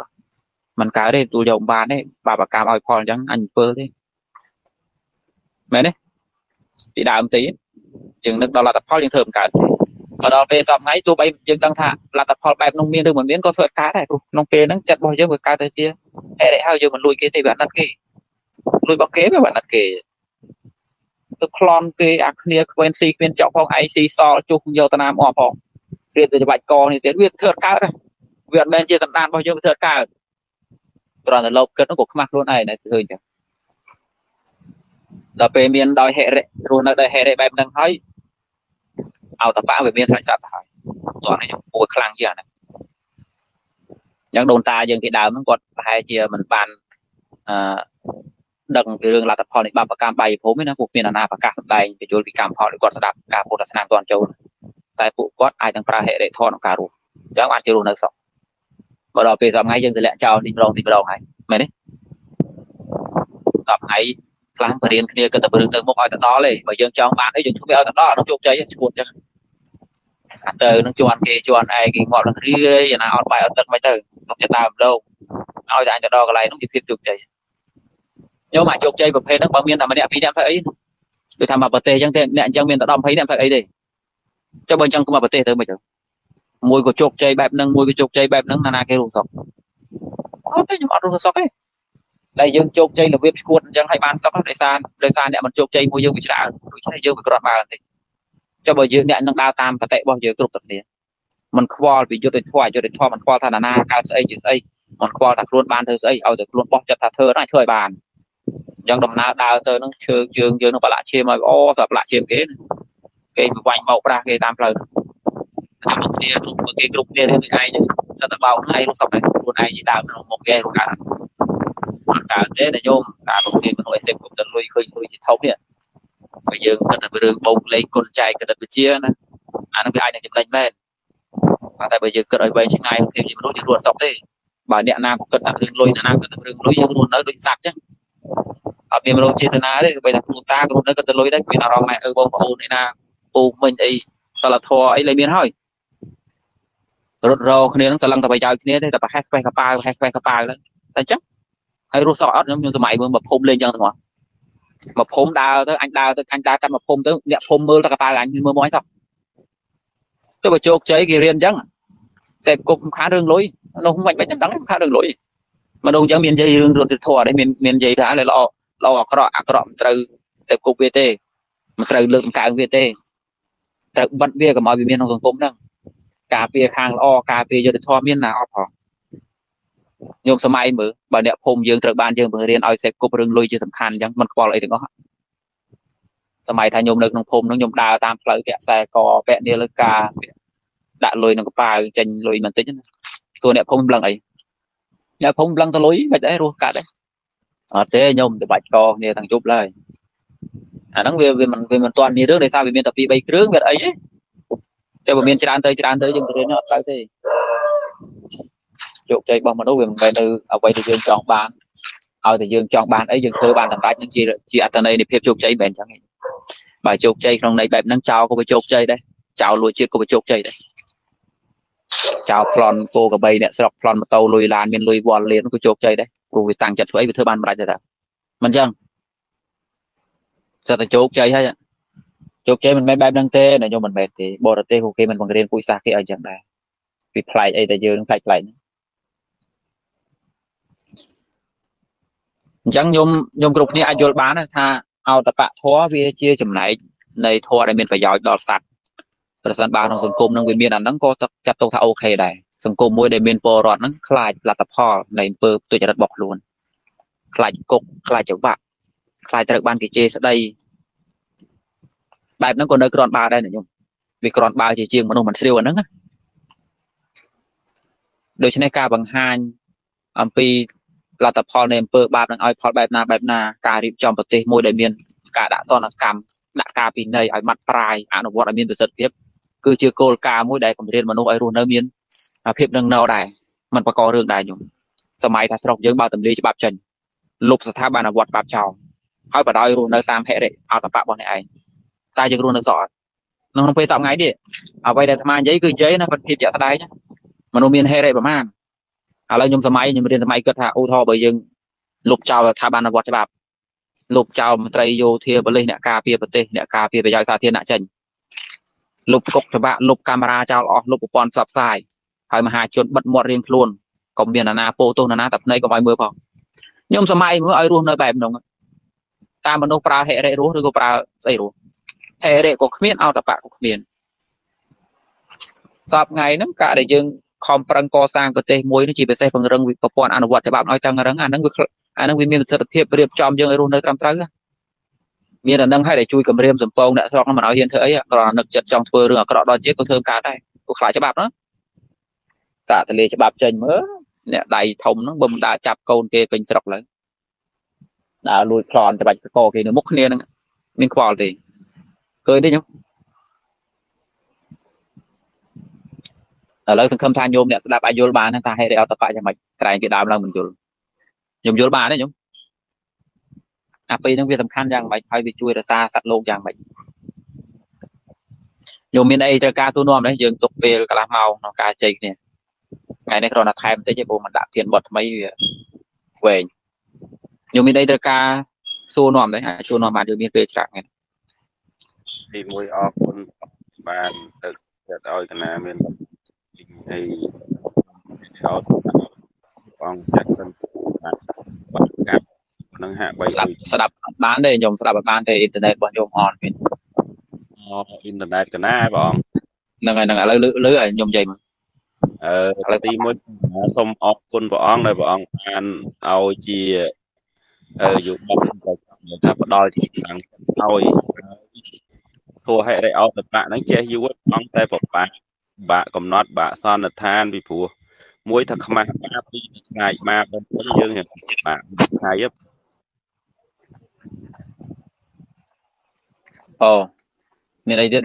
มันកើតទេទូលយកបានទេបាបកម្មឲ្យផលអញ្ចឹងអញអំពើទេមែនទេពីដើមទីយើងនឹកដល់លទ្ធផលយើងធ្វើមិនកើតទេ មកដល់ពេលសពថ្ងៃទោះបីយើងដឹងថាលទ្ធផលបែបនោះមានឬមិនមានក៏ធ្វើកើតដែរព្រោះក្នុងពេលហ្នឹងចិត្តរបស់យើងវាកើតទៅជាហេតុអីហើយយើងមិនលួចគេទេវាអត់ណាត់គេលួចរបស់គេវាអត់ណាត់គេទៅខ្លន់គេអាគ្នាគ្មានស៊ីគ្មានចောက်ផងឯងស៊ីសល់ជុះយកតាណាមអស់ផងរៀនទៅច្បាច់កនេះទៀតវាធ្វើកើតវាអត់មែនជាសន្តានរបស់យើងវាធ្វើកើតគ្រាន់តែលោភគិតនោះក៏ខ្មាស់ខ្លួនឯងដែរឃើញចឹងដល់ពេលមានដោយហេរិរស់នៅដោយហេរិបែបហ្នឹងហើយ អោតបៈវាមានសាច់សត្វទៅហើយតោះនេះពួយខ្លាំងជាងហ្នឹងអញ្ចឹងដូនតាយើងពីដើមហ្នឹងគាត់ប្រហែលជាមិនបានអឺដឹងពីរឿងលទ្ធផលនៃបាបកម្មបាយភូមិណាពួកមានអាណាប្រកាសសម្ដែងបញ្យល់ពីកម្មផលគាត់ស្ដាប់ការពុទ្ធសាសនាគាត់ចូលតែពួកគាត់អាចនឹងប្រើហិរិធនក្នុងការរស់អញ្ចឹងអាចជារស់នៅសុខបើដល់ពេលសប្តាហ៍ថ្ងៃយើងទម្លាក់ចោលទីម្ដងទីម្ដងហើយមែនទេសប្តាហ៍ថ្ងៃខ្លះបរៀនគ្នាគិតតែរឿងទៅមុខឲ្យទៅដល់ទេបើយើងចង់បានអីយើងធ្វើឲ្យទៅដល់នោះជោគជ័យឈួតចឹងអា ទៅនឹងជន់គេជន់ឯងគេងាប់នឹងរឿយណាអត់បាយអត់ទឹកមិនទៅទុកចិត្តដើមលោកឲ្យតែអញទៅដល់កន្លែងនោះជាភាពជោគជ័យញោមអាចជោគជ័យប្រភេទហ្នឹងបើមានតែម្នាក់ពីរនាក់ធ្វើអីគឺថាមកប្រទេសអញ្ចឹងទេអ្នកអញ្ចឹងមានតែ10 20នាក់ធ្វើអីទេចុះបើអញ្ចឹងមកប្រទេសទៅមិនទៅមួយក៏ជោគជ័យបែបហ្នឹងមួយក៏ជោគជ័យបែបហ្នឹងណាណាគេរស់សុខអត់ទេខ្ញុំអត់រស់សុខទេដែលយើងជោគជ័យរបៀបឈួតអញ្ចឹងឲ្យបានសុខដោយសារដោយសារអ្នកមិនជោគជ័យមួយយើងវាច្រើនដូច្នេះយើងវាក្រត់បានបន្តិច ចុះបើយើងអ្នកនឹងដើរតាមគតិរបស់យើងគ្រប់ទាំងគ្នាមិនខ្វល់ពីយុទ្ធធម៌យុទ្ធធម៌មិនខ្វល់ថាណាកើតស្អីជាស្អីមិនខ្វល់ថាខ្លួនបានធ្វើស្អីឲ្យតែខ្លួនបោះចិត្តថាធ្វើណាធ្វើឲ្យបានអញ្ចឹងដំណើរដើរទៅនឹងជើងយើងយើងនឹងប្រឡាក់ឈាមឲ្យអូសម្រាប់ប្រឡាក់ឈាមគេគេប្រវាញ់មកប្រាស់គេតាមផ្លូវតាមគ្នាគ្រប់គេគ្រប់គ្នានឹងឯងសិតតែបោកឯងនោះសពខ្លួនឯងនិយាយដើមក្នុងមុខគេរកកើតអត់កើតទេណាញោមតាមគ្នាក្នុងអេសេគ្រប់ទៅលុយឃើញលុយជាធំនេះ បើយើងគិតតែរឿងបោកលេខគុណចែកគណិតវិទ្យាណាអានឹងវាអាចនឹងចំណេញមែនតែបើយើងគិតឲ្យវែងឆ្ងាយភាពជាមនុស្សយើងរស់សុខទេបើអ្នកណាគិតតែរឿងលុយអ្នកណាគិតតែរឿងលុយយើងរស់នៅដូចសត្វចឹងអត់មានមនុស្សចេតនាទេបើតែគ្រូតាគ្រូនៅគិតតែលុយដែរមានអារម្មណ៍ម៉ែឪបងប្អូនឯណាពូមិញអីសិលធម៌អីលែងមានហើយរត់រោគ្នានឹងសឡឹងតែប្រយោជន៍គ្នាទេតែប្រហែសខ្វេះកប៉ាវប្រហែសខ្វេះកប៉ាវហ្នឹងតែចឹងហើយរស់សក់អត់ខ្ញុំខ្ញុំសម័យមើលមកភូមិលេងចឹងទាំងអស់ មកភូមិដើរទៅអញដើរទៅអញដើរកាត់មកភូមិទៅអ្នកភូមិមើលតែកប៉ាវអញមើលមកអញសោះទៅបើជោគជ័យគេរៀនអញ្ចឹងតែគប់ខានរឿងលុយនោះមិនមិនដឹងខានរឿងលុយមនុស្សអញ្ចឹងមាននិយាយរឿងរត់ធម៌ដែរមានមាននិយាយថាល្អល្អអាក្រក់អាក្រក់មិនត្រូវតែគប់វាទេមិនត្រូវលើកបង្កើងវាទេត្រូវបិទវាកុំឲ្យវាមានក្នុងសង្គមហ្នឹងការពារខាងល្អការពារយុត្តិធម៌មានណាអត់ផង ញោមសម័យមើលបើអ្នកភូមិយើងត្រូវបានយើងបង្រៀនឲ្យសេះគប់រឿងលុយជាសំខាន់អញ្ចឹងមិនខ្វល់អីទាំងអស់សម័យថាញោមនៅក្នុងភូមិហ្នឹងញោមដើរតាមផ្លូវពាក់ខ្សែកពាក់នាឡិកាដាក់លុយក្នុងកប៉ាវចេញលុយបន្តិចណាគួរអ្នកភូមិប្លឹងអីអ្នកភូមិប្លឹងទៅលុយមិនដែររស់កាត់ដែរអត់ទេញោមទៅបាច់កគ្នាទាំងជប់ឡើយអាហ្នឹងវាវាមិនវាមិនទាន់មានរឿងដោយសារវាមានតែ2 3គ្រឿងវាអីទេតែបើមានច្រើនទៅច្រើនទៅយើងទៅរៀនអត់ទៅទេ ជោគជ័យរបស់មនុស្សវាមិនមែននៅអ្វីដែលយើងចង់បានឲ្យតែយើងចង់បានអីយើងធ្វើបានសម្រេចនឹងជាជាអត្តន័យនៃភាពជោគជ័យមិនមែនចឹងទេបើជោគជ័យក្នុងន័យបែបហ្នឹងចោលក៏វាជោគជ័យដែរចោលលួចជាតិក៏វាជោគជ័យដែរចោលប្លន់គោកបីអ្នកស្រុកប្លន់ម៉ូតូលុយឡានមានលុយវល់លានក៏ជោគជ័យដែរព្រោះវាតាំងចិត្តធ្វើអីវាធ្វើបានមិនដាច់ទេតាមិនចឹងសិតតែជោគជ័យហើយជោគជ័យមិនមែនបែបហ្នឹងទេណាខ្ញុំមិនមែនទេបរទេសគេមិនបង្រៀនពូជសាសគេឲ្យចឹងដែរពីប្លែកអីតែយើងប្លែកប្លែក អញ្ចឹងខ្ញុំខ្ញុំគ្រប់គ្នាអាចយល់បានថាអតបៈធម៌វាជាចំណែកនៃធម៌ដែលមានប្រយោជន៍ដល់សត្វប្រសិនបើក្នុងសង្គមនឹងវាមានអាហ្នឹងក៏ចាត់ទុកថាអូខេដែរសង្គមមួយដែលមានពលរដ្ឋហ្នឹងខ្លាចលទ្ធផលនៃអំពើទុច្ចរិតរបស់ខ្លួនខ្លាចគុកខ្លាចចង្វាក់ខ្លាចត្រូវបានគេជេរស្ដីបែបហ្នឹងក៏នៅក្រាន់បើដែរណាញោមវាក្រាន់បើជាជាងមនុស្សមិនស្រាវអាហ្នឹងដូច្នេះការបង្ហាញអំពី លទ្ធផលនៃអំពើបាបនឹងឲ្យផលបែបណាបែបណាការរៀបចំប្រទេសមួយដែលមានការដាក់ទណ្ឌកម្មដាក់ការពិន័យឲ្យម៉ាត់ប្រាយអនុវត្តឲ្យមានប្រសិទ្ធភាពគឺជាគោលការណ៍មួយដែលកម្រិតមនុស្សឲ្យរស់នៅមានភាពនឹងណោដែរมันបកករឿងដែរញោមសម័យថាស្រុកយើងបើតម្លាច្បាប់ចេញលុបស្ថាប័នអវត្តបាបចោលហើយបដ ாய் រស់នៅតាមហិរិអតបៈរបស់អ្នកឯងតែយើងរស់នៅសអត់ក្នុងពេលសប្តាហ៍ថ្ងៃនេះអ្វីដែលអាត្មានិយាយគឺនិយាយណាពិតភាពជាក់ស្ដែងមនុស្សមានហេរិប្រមាណ ឥឡូវខ្ញុំសម័យខ្ញុំរៀនសម័យគិតថាឧទាហរណ៍បើយើងលុបចោលស្ថាប័នអវត្តច្បាប់លុបចោលមន្ត្រីយោធាបលិសអ្នកការពារប្រទេសអ្នកការពារប្រយោជន៍សាធារណៈចេញលុបគុកច្បាក់លុបកាមេរ៉ាចោលអស់លុបប្រព័ន្ធផ្សព្វផ្សាយហើយមហាជនបិទមាត់រៀងខ្លួនកុំមានអាណាពោទោសអាណាតែភ្នែកកុំឲ្យមើលផងខ្ញុំសម័យមើលឲ្យរស់នៅបែបហ្នឹងតាមមនុស្សប្រើហិរិរស់ឬក៏ប្រើស្អីរស់ហិរិក៏គ្មានអតបៈក៏គ្មានសពថ្ងៃហ្នឹងការដែលយើង ខំប្រឹងកសាងប្រទេសមួយនេះជាពិសេសពង្រឹងប្រព័ន្ធអនុវត្តច្បាប់ឲ្យតឹងរឹងអាហ្នឹងវាអាហ្នឹងវាមានប្រសិទ្ធភាពរៀបចំយើងឲ្យរស់នៅត្រឹមត្រូវមានអានឹងហើយដែលជួយគម្រាមសំពងអ្នកស្រុកហ្នឹងមិនឲ្យហ៊ានធ្វើអីគ្រាន់តែនឹកចិត្តចង់ធ្វើរឿងអាក្រក់ដល់ជាតិក៏ធ្វើកើតដែរព្រោះខ្លាចច្បាប់ណាតាតលេច្បាប់ចេញមើលអ្នកដៃធំហ្នឹងបើមិនដើរចាប់កូនគេពេញស្រុកឡើយដើរលួចប្លន់ត្បាច់កកគេនៅមុខគ្នាហ្នឹងមានខ្វល់ទេឃើញទេខ្ញុំ ឥឡូវសង្ឃឹមថាញោមអ្នកស្ដាប់អាចយល់បានថាហេតុអីអត់តបៈយ៉ាងម៉េចក្រែងពីដើមឡើងមិនយល់ខ្ញុំយល់បានទេញោមអាពីរហ្នឹងវាសំខាន់យ៉ាងម៉េចហើយវាជួយរក្សាសត្វលោកយ៉ាងម៉េចញោមមានអីត្រូវការសួរនាំទេយើងទុកពេលកន្លះម៉ោងក្នុងការជ័យគ្នាថ្ងៃនេះគ្រាន់តែថែមបន្តិចទេព្រោះមិនដាក់ធានបត់ថ្មីវាវែងញោមមានអីត្រូវការសួរនាំទេអាចសួរនាំបានយើងមានពេលច្រើនហ្នឹងទីមួយអរគុណបានទឹកចិត្តឲ្យកណាមាន ហើយឲ្យបងចាក់ទៅបាត់កាប់នឹងហាក់បីស្ដាប់ស្ដាប់បានទេខ្ញុំស្ដាប់បានទេអ៊ីនធឺណិតរបស់ខ្ញុំអនវិញអ៊ីនធឺណិតកណាបងហ្នឹងហើយហ្នឹងឥឡូវលើឲ្យខ្ញុំនិយាយមកអឺទីមួយសូមអរគុណព្រះអង្គដែលព្រះអង្គបានឲ្យជាអឺយុបថាផ្ដល់ជាខាងឲ្យធัวហិរិអោតបៈហ្នឹងចេះយូរអង្គតែប្របាក់ បាក់កំណត់បាក់សន្និដ្ឋានពីព្រោះមួយថាខ្មាស់បាពីរឆ្ងាយបាបងប្អូនយើងបាក់ថ្ងៃអូមានអីទៀត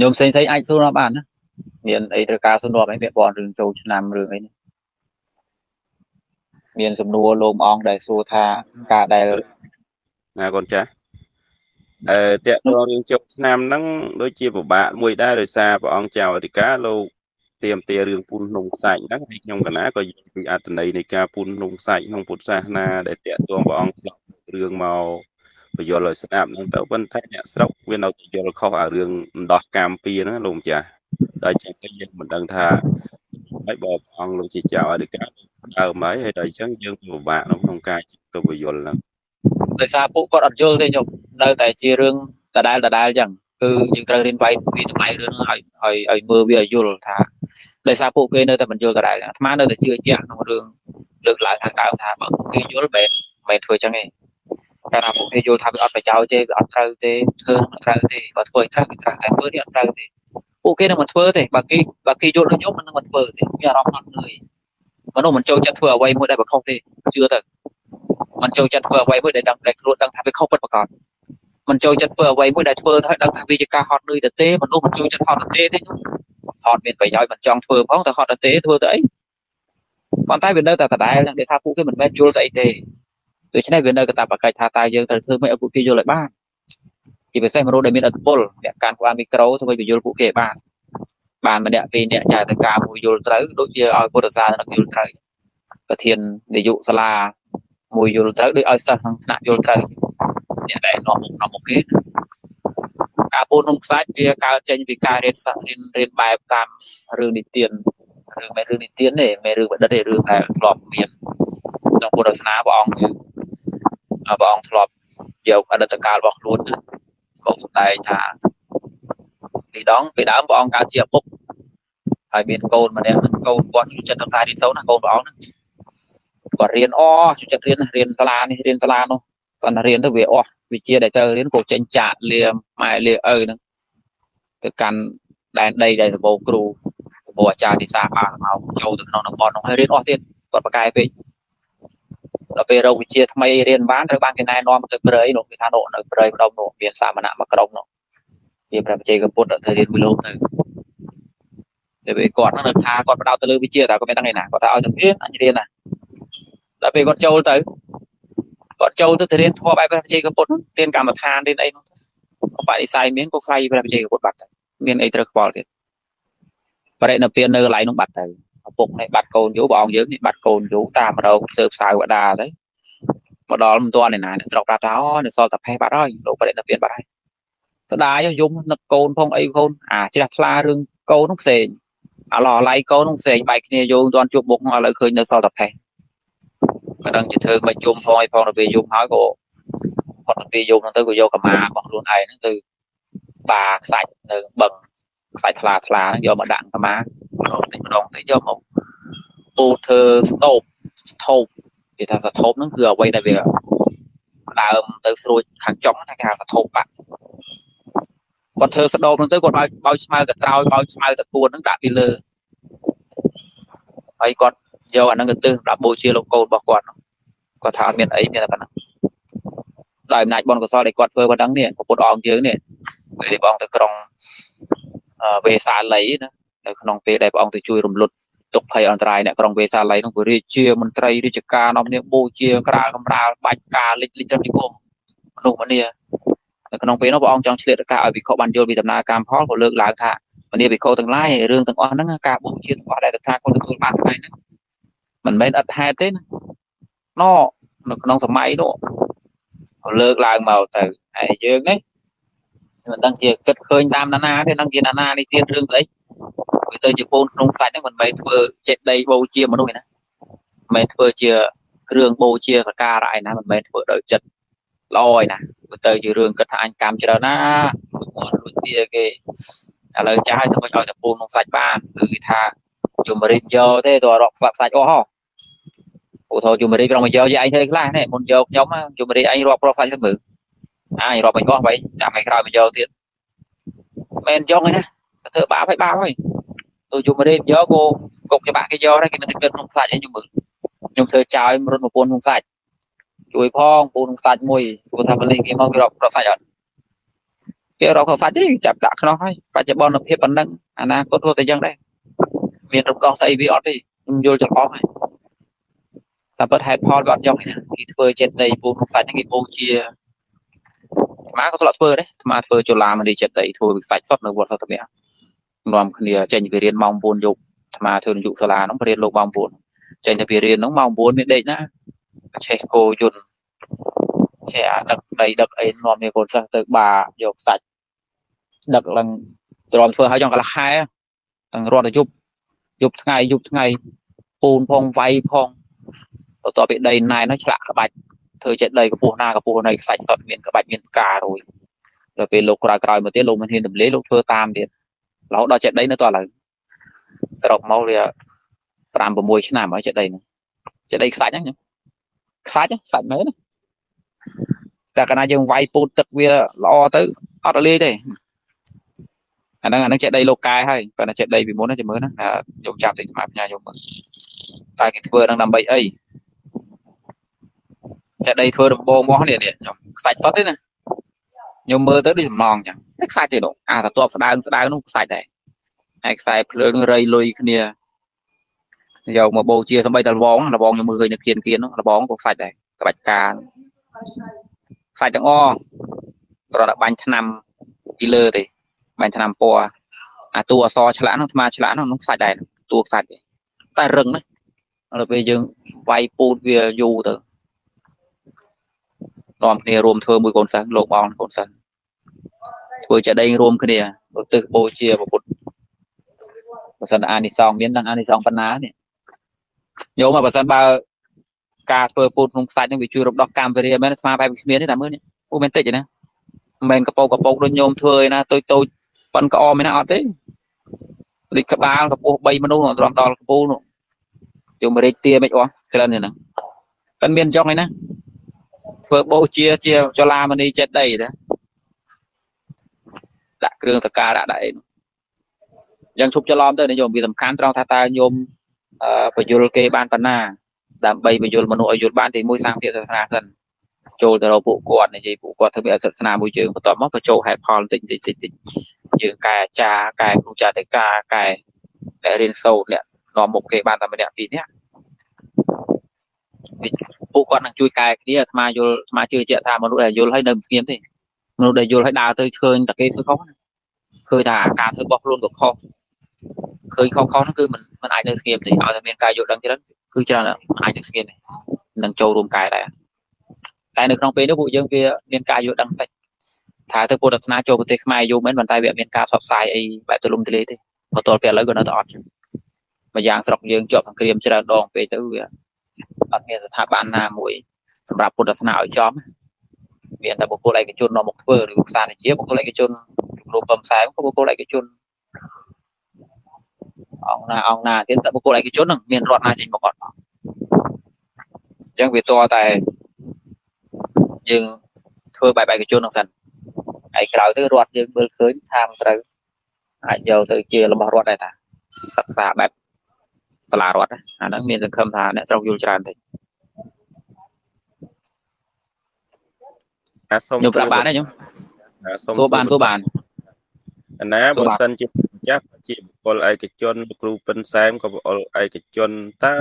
ញោមផ្សេងផ្សេងអាចសួរបានណាមានអីត្រូវការសួរអីពាក់ព័ន្ធរឿងចូលឆ្នាំរឿងអីនេះមានសំណួរលោកអង្គដែលសួរថាការដែលណាកូនចាស់ អឺតើតរឿងជោគឆ្នាំហ្នឹងដូចជាពិបាកមួយដែរដោយសារព្រះអង្គចៅអធិការលោកទៀមទារឿងពុនក្នុងខ្សាច់ហ្នឹងហើយខ្ញុំកណាក៏យល់ពីអត្តន័យនៃការពុនក្នុងខ្សាច់ក្នុងពុទ្ធសាសនាដែលតេតួងព្រះអង្គឆ្លងរឿងមកបញ្យល់ឲ្យស្ដាប់ហ្នឹងទៅប៉ុន្តែអ្នកស្រុកវានៅតែយល់ខុសអារឿងដោះកម្មពីហ្នឹងលោកម្ចាស់តែចឹងទៅយើងមិនដឹងថាហើយបើព្រះអង្គលោកជាចៅអធិការដើមហើយហើយដល់អញ្ចឹងយើងពិបាកក្នុងការទៅបញ្យល់ហ្នឹង ដោយសារពួកគាត់អត់យល់ទេខ្ញុំនៅតែជារឿងដដែលដដែលអញ្ចឹងគឺយើងត្រូវរៀនវាយពីតម្លៃរឿងឲ្យឲ្យឲ្យមើលវាយល់ថាដោយសារពួកគេនៅតែមិនយល់ដដែលអាត្មានៅតែជឿជាក់ក្នុងរឿងលើកឡើងខាងដើមថាបើគេយល់បែបមិនធ្វើអញ្ចឹងទេតែថាពួកគេយល់ថាវាអត់ប្រយោជន៍ទេវាអត់ត្រូវទេធ្វើមិនត្រូវទេបើធ្វើត្រូវគឺត្រូវតែធ្វើនេះអត់ត្រូវទេពួកគេនឹងមិនធ្វើទេបើគេបើគេយល់ដូចខ្ញុំមិននឹងមិនធ្វើទេមានអារម្មណ៍អត់នឿយមនុស្សមិនចូលចិត្តធ្វើអ្វីមួយដែលបខុសទេជឿទៅ មិនចូលចិត្តធ្វើអ្វីមួយដែលដឹងដែលខ្លួនដឹងថាវាខុសពិតប្រាកដមិនចូលចិត្តធ្វើអ្វីមួយដែលធ្វើឲ្យដឹងថាវាជាការហត់នឿយទៅទេមនុស្សមិនចូលចិត្តហត់ទៅទេទេហត់មានប្រយោជន៍មិនចង់ធ្វើផងតែហត់ទៅទេធ្វើទៅអីប៉ុន្តែវានៅតែដដែលនឹងគេថាពួកគេមិនមែនយល់ស្អីទេដូច្នេះវានៅកតាបកិច្ចថាតើយើងត្រូវធ្វើម៉េចឲ្យពួកគេយល់ឲ្យបានជាពិសេសមនុស្សដែលមានអត្តពលអ្នកកាន់ក្បាលមីក្រូធ្វើឲ្យយល់ពួកគេបានបានម្នាក់ពីរអ្នកចាទៅការមួយយល់ត្រូវដូចជាឲ្យពុទ្ធសាសនាយល់ត្រូវប្រធាននាយកសាលា មួយយល់ត្រូវដូចឲ្យសិស្សក្នុងថ្នាក់យល់ត្រូវអ្នកដែលនាំមុខនាំមុខគេការពូននំខ្សាច់វាកើតចេញពីការរៀនសិស្សរៀនរៀនបែបតាមរឿងនិទានរឿងមិនរឿងនិទានទេមិនរឿងបដិទ្ធទេរឿងដែលធ្លាប់មានក្នុងពុទ្ធសាសនាព្រះអង្គគឺព្រះអង្គធ្លាប់យកអតីតកាលរបស់ខ្លួនមកសម្ដែងថាពីដងពីដើមព្រះអង្គកើតជាឪពុកហើយមានកូនម្នាក់នឹងកូនគាត់ចូលចិត្តទៅការរៀនសូត្រណាកូនព្រះអង្គហ្នឹង គាត់រៀនអចូលចិត្តរៀនរៀនសាលានេះរៀនសាលានោះគាត់រៀនទៅវាអស់វិជាដែលទៅរៀនក៏ចេញចាក់លាម៉ែលាឪហ្នឹងទៅកាន់ដែនដីដែលសម្បូរគ្រូសម្បូរអាចារ្យទីសាបានមកចូលទៅក្នុងតំបន់នោះហើយរៀនអស់ទៀតគាត់ប្រកែកពេកដល់ពេលរកវិជាថ្មីរៀនបានត្រូវបានគេណែនាំទៅព្រៃនោះគេថានោះនៅព្រៃម្ដងនោះមានសាមណៈមួយក្រុមនោះវាព្រះបច្ចេកពុទ្ធទៅរៀនមួយលោកទៅតែពេលគាត់ហ្នឹងនៅថាគាត់បដោតទៅលើវិជាតែគាត់មិនដឹងឯណាគាត់ថាឲ្យទៅរៀនអញរៀនណា ដល់ពេលគាត់ចូលទៅគាត់ចូលទៅរៀនធម៌បែបព្រះវិជ័យកពុទ្ធរៀនកម្មដ្ឋានរៀនអីនោះបដិស័យមានក៏ខ្លាយព្រះវិជ័យកពុទ្ធបាត់ទៅមានអីត្រូវខ្វល់ទៀតបរិណិព្វាននៅកន្លែងនោះបាត់ទៅឪពុកនេះបាត់កូនយូរបងយើងនេះបាត់កូនយូរតាមរោគសើផ្សៅវតាទៅមកដល់មិនទាន់ឯណាអ្នកស្រុកប្រាប់ថាអូនៅសល់តែផេះបាត់ហើយលោកបរិណិព្វានបាត់ហើយក្តាយយំនឹកកូនផងអីកូនអាជ្រះថ្លារឿងកូននោះផ្សេងអាឡោះឡៃកូននោះផ្សេងបែកគ្នាយោងទាន់ជួបមុខឥឡូវឃើញនៅសល់តែផេះ មិនដឹងជាធ្វើមិនយំផងឲ្យផងទៅពេលយំហើយក៏គាត់ទៅពេលយំហ្នឹងទៅក៏យកកម្មារបស់ខ្លួនឯងហ្នឹងទៅបាខ្សាច់នៅបឹងខ្សាច់ថ្លាថ្លាហ្នឹងយកមកដាក់កម្មាម្ដងតិចម្ដងតិចយកមកពូធ្វើស្តូបស្ថូបគេថាស្ថូបហ្នឹងគឺអ្វីដែលវាដើមទៅស្រួចខាងចុងហ្នឹងគេហៅស្ថូបបាក់គាត់ធ្វើស្ដោបហ្នឹងទៅគាត់បោចបោចស្មៅកត្រោយបោចស្មៅតគួនហ្នឹងដាក់ពីលើ ហើយគាត់យកអាហ្នឹងទៅទឹះសម្រាប់បូជាលោកកូនរបស់គាត់គាត់ថាអត់មានអីមានតែប៉ុណ្ណឹងដោយអំណាចបុណ្យកុសលដែលគាត់ធ្វើប៉ុណ្ណឹងនេះពុទ្ធអង្គយើងនេះពេលបងទៅក្រុងវេសាលីណានៅក្នុងពេលដែលព្រះអង្គទៅជួយរំលត់ទុកភ័យអន្តរាយអ្នកក្រុងវេសាលីនោះគឺរាជាមន្ត្រីរាជការនាំគ្នាបូជាក្រាលកំរាលបាច់ការលិចលិចត្រឹមនិគមមនុស្សម្នា នៅក្នុងពេលនោះព្រះអង្គចង់ឆ្លៀតឱកាសឲ្យវិខបានយល់ពីដំណើរកម្មផលក៏លើកឡើងថាមនាវិខទាំងឡាយរឿងទាំងអស់ហ្នឹងការបូជាទាំងអស់ដែលតថាគតទទួលបានថ្ងៃហ្នឹងមិនមែនអត់ហេតុទេណាណនៅក្នុងសម័យនោះលើកឡើងមកទៅហើយយើងនេះមិនដឹងជាគិតឃើញតាមណានាទេនឹងជាណានានេះទៀតរឿងស្អីវាទៅជាពូនក្នុងសាច់ហ្នឹងមិនមែនធ្វើចេតីបូជាមនុស្សទេណាមិនមែនធ្វើជាគ្រឿងបូជាសក្ការៈឯណាមិនមែនធ្វើដោយចិត្តល្អឯណា ទៅជារឿងគិតថាអញកម្មច្រើនណាគាត់លួចទាគេឥឡូវចាស់ហើយធ្វើឲ្យតែពូនក្នុងសាច់បានគឺគេថាយមរិទ្ធយកទេទៅរកខ្វាក់សាច់អស់ហ៎ពូថោយមរិទ្ធប្រងមកយកយកឯងធ្វើខ្លះនេះមុនយកខ្ញុំយមរិទ្ធឯងរាប់ប្រកសាច់ទៅមើលអញរាប់មិនអស់បីចាំថ្ងៃក្រោយមកយកទៀតមិនយកទេណាធ្វើបាបឲ្យបាបហើយទៅយមរិទ្ធយកក៏គុកច្បាក់គេយកដែរគេមិនទៅគិតក្នុងសាច់ឯងខ្ញុំមើលខ្ញុំធ្វើចោលរត់មកពូនក្នុងសាច់ ជួយផងពូនក្នុងសាច់មួយព្រោះថាបលិសគេមកគេរកប្រកសាច់អត់គេរកខសាច់ទេចាប់ដាក់ខ្នោះហើយបច្ចុប្បន្នភាពប៉ុណ្ណឹងអនាគតធ្វើតែយ៉ាងដែរមានរំដោះស្អីវាអត់ទេខ្ញុំយល់ច្រឡំហើយតែពិតហេតុផលវាអត់យកគេធ្វើចិត្តដីពូក្នុងសាច់ហ្នឹងគេបូជាអាមាក៏ធ្លាប់ធ្វើដែរអាមាធ្វើចលាមនីចិត្តដីធ្វើវិសាច់សុតនៅវត្តសតមៈនាំគ្នាចេញពីរៀនម៉ោង9យប់អាមាធ្វើនយុសាលាហ្នឹងរៀនលោកម៉ោង9ចេញទៅពីរៀនហ្នឹងម៉ោង9មានដេកណា ឆេះគោយន្តឆេះអាដឹកដីដឹកអីនាំនេះកូនសិស្សទៅបាយកសាច់ដឹកឡើងទ្រាំធ្វើឲ្យចង់កន្លះខែទាំងរត់ទៅយប់យប់ថ្ងៃយប់ថ្ងៃពូនផងវាយផងបន្ទាប់ពីដីណែននោះឆ្លាក់ក្បាច់ធ្វើចិត្តដីកពស់ណាកពស់នៃខ្សាច់សុតមានក្បាច់មានផ្ការួយដល់ពេលលោកក្រោយក្រោយមកទៀតលោកមិនហ៊ានទម្លាយលោកធ្វើតាមទៀតរហូតដល់ចិត្តដីនៅតឥឡូវសរុបមកវា5 6ឆ្នាំហើយចិត្តដីហ្នឹងចិត្តដីខ្សាច់ហ្នឹង ខ្សាច់ខ្សាច់មែនតែកាលណាយើងវាយពូតទឹកវាល្អទៅអត់រលាយទេអាហ្នឹងអាហ្នឹងចេះដីលោកកែហើយប៉ុន្តែចេះដីពីមុនចាំមើលណាយកចាប់តិចស្មាបញ្ញាយកមើលតែគេធ្វើហ្នឹងដើម្បីអីចេះដីធ្វើដំបងមកនេះខ្ញុំខ្សាច់សុតទេណាខ្ញុំមើលទៅដូចសំឡងចឹងខ្សាច់ទេលោកអាតតបស្ដើងស្ដើងនោះខ្សាច់ដែរហើយខ្សែភ្លើងរៃលុយគ្នា យកមកបូជាសំបីតែលបងលបងខ្ញុំមើលឃើញនៅគៀនគៀននោះលបងក៏ខ្សាច់ដែរក្បាច់ការខ្សាច់ទាំងអគ្រាន់តែបាញ់ថ្នាំពីលើទេបាញ់ថ្នាំពណ៌អាតួអសឆ្លាក់នោះអាត្មាឆ្លាក់នោះនឹងខ្សាច់ដែរតួខ្សាច់តែរឹងណាដល់ពេលយើងវាយពូតវាយូរទៅនាំគ្នារួមធ្វើមួយកូនសិស្សលោកបងកូនសិស្សធ្វើចដីរួមគ្នាឧទ្ទិសបូជាពុទ្ធបើសិនអានិសងមានដឹងអានិសងបណ្ណានេះ ញោមបើសិនបើការធ្វើពូតក្នុងខ្សាច់នឹងវាជួយរំដោះកម្មវិរិយមែនស្មាបែបគ្មានទេតែមើលនេះអូមែនតិចណាមិនមែនកពោកកពោកដូចញោមធ្វើឯណាតូចតូចប៉ុនក្អមឯណាអត់ទេដូចក្បាលកពោះ3មនុស្សត្រង់ដល់កពូលនោះយកម្រេចទាមិនអស់ក្លិនហ្នឹងប៉ិនមានចុងឯណាធ្វើបូជាជាចលាមនីចិត្តដីតាដាក់គ្រឿងសក្ការៈដាក់អីយ៉ាងឈប់ច្រឡំទៅញោមវាសំខាន់ត្រង់ថាតើញោម បញ្យលគេបានប៉ុណ្ណាដើម្បីបញ្យលមនុស្សឲ្យយល់បានទីមួយសាងភាពសាសនាសិនចូលទៅរកពួកគាត់និយាយពួកគាត់ធ្វើវាសាសនាមួយយើងបន្ទាប់មកបញ្ចូលហេតុផលតិចតិចតិចតិចយើងកែអាចារ្យកែគ្រូចាតិកាកែតែរៀនសូត្រអ្នកនាំមុខគេបានតែម្នាក់ពីរនាក់ពួកគាត់នឹងជួយកែគ្នាអាត្មាយល់អាត្មាជឿជាក់ថាមនុស្សដែលយល់ហើយនៅមិនស្ងៀមទេមនុស្សដែលយល់ហើយដើរទៅឃើញតែគេធ្វើខុសឃើញថាការធ្វើរបស់ខ្លួនក៏ខុស ឃើញខុសខុសហ្នឹងគឺមិនមិនអាចនៅស្ងៀមទេឲ្យតែមានការយល់ដឹងច្រើនគឺច្រើនមិនអាចនៅស្ងៀមទេនឹងចូលរួមកែដែរតែនៅក្នុងពេលនេះពួកយើងវាមានការយល់ដឹងតិចថាទៅពុទ្ធសាសនាចូលប្រទេសខ្មែរយូរមែនប៉ុន្តែវាមានការផ្សព្វផ្សាយអីបែបទូលំទូលាយទេបន្ទាល់ពីឥឡូវក៏នៅតែអត់ចឹងម្យ៉ាងស្រុកយើងជាប់សង្គ្រាមច្រើនដងពេកទៅវាអត់មានស្ថាប័នណាមួយសម្រាប់ពុទ្ធសាសនាឲ្យចំមានតែបុគ្គលឯកជននាំមកធ្វើឬផ្សារជាបុគ្គលឯកជនរូបពំផ្សាយក៏បុគ្គលឯកជន អង្គណាអង្គណាទៀតតែបុគ្គលឯកជននឹងមានរដ្ឋណាចេញមកអត់អញ្ចឹងវាតតែយើងធ្វើបែបឯកជនហ្នឹងសិនហើយក្រោយទៅរដ្ឋយើងមើលឃើញថាមិនត្រូវអាចយកទៅជារបស់រដ្ឋដែរតាសិក្សាបែបសាលារដ្ឋអាហ្នឹងមានសង្ឃឹមថាអ្នកស្រុកយល់ច្រើនតិចអាសូមខ្ញុំប្រាប់បានទេខ្ញុំសូមទូបានទូបានណាបើសិនជា ម្ចាស់ជាបុគ្គលឯកជនគ្រូពិនសែមក៏បុគ្គលឯកជនតើ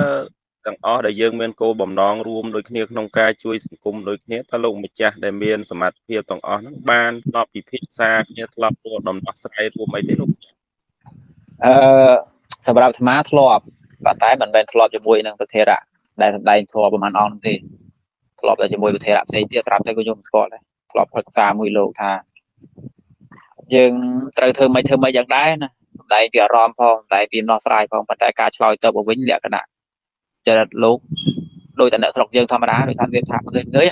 ទាំងអស់ដែលយើងមានគោលបំណងរួមដូចគ្នាក្នុងការជួយសង្គមដូចគ្នាតើលោកម្ចាស់ដែលមានសមត្ថភាពទាំងអស់ហ្នឹងបានធ្លាប់ពិភាក្សាគ្នាធ្លាប់រួដំណោះស្រាយរួមអីទេលោកអឺសម្រាប់អាត្មាធ្លាប់ប៉ុន្តែមិនមែនធ្លាប់ជាមួយនឹងប្រធារៈដែលសម្ដែងធម៌ប្រហែលអង្គទេធ្លាប់តែជាមួយប្រធារៈផ្សេងទៀតស្រាប់តែក៏ខ្ញុំស្គាល់ដែរធ្លាប់ប្រឹក្សាមួយលោកថា យើងត្រូវធ្វើមិនធ្វើមិនយ៉ាងដែរណាសម្ដែងពីអារម្មណ៍ផងសម្ដែងពីដោះស្រាយផងប៉ុន្តែការឆ្លើយតបទៅវិញលក្ខណៈចរិតលោកដោយតែអ្នកស្រុកយើងធម្មតាដោយថាវាថាងើយងើយ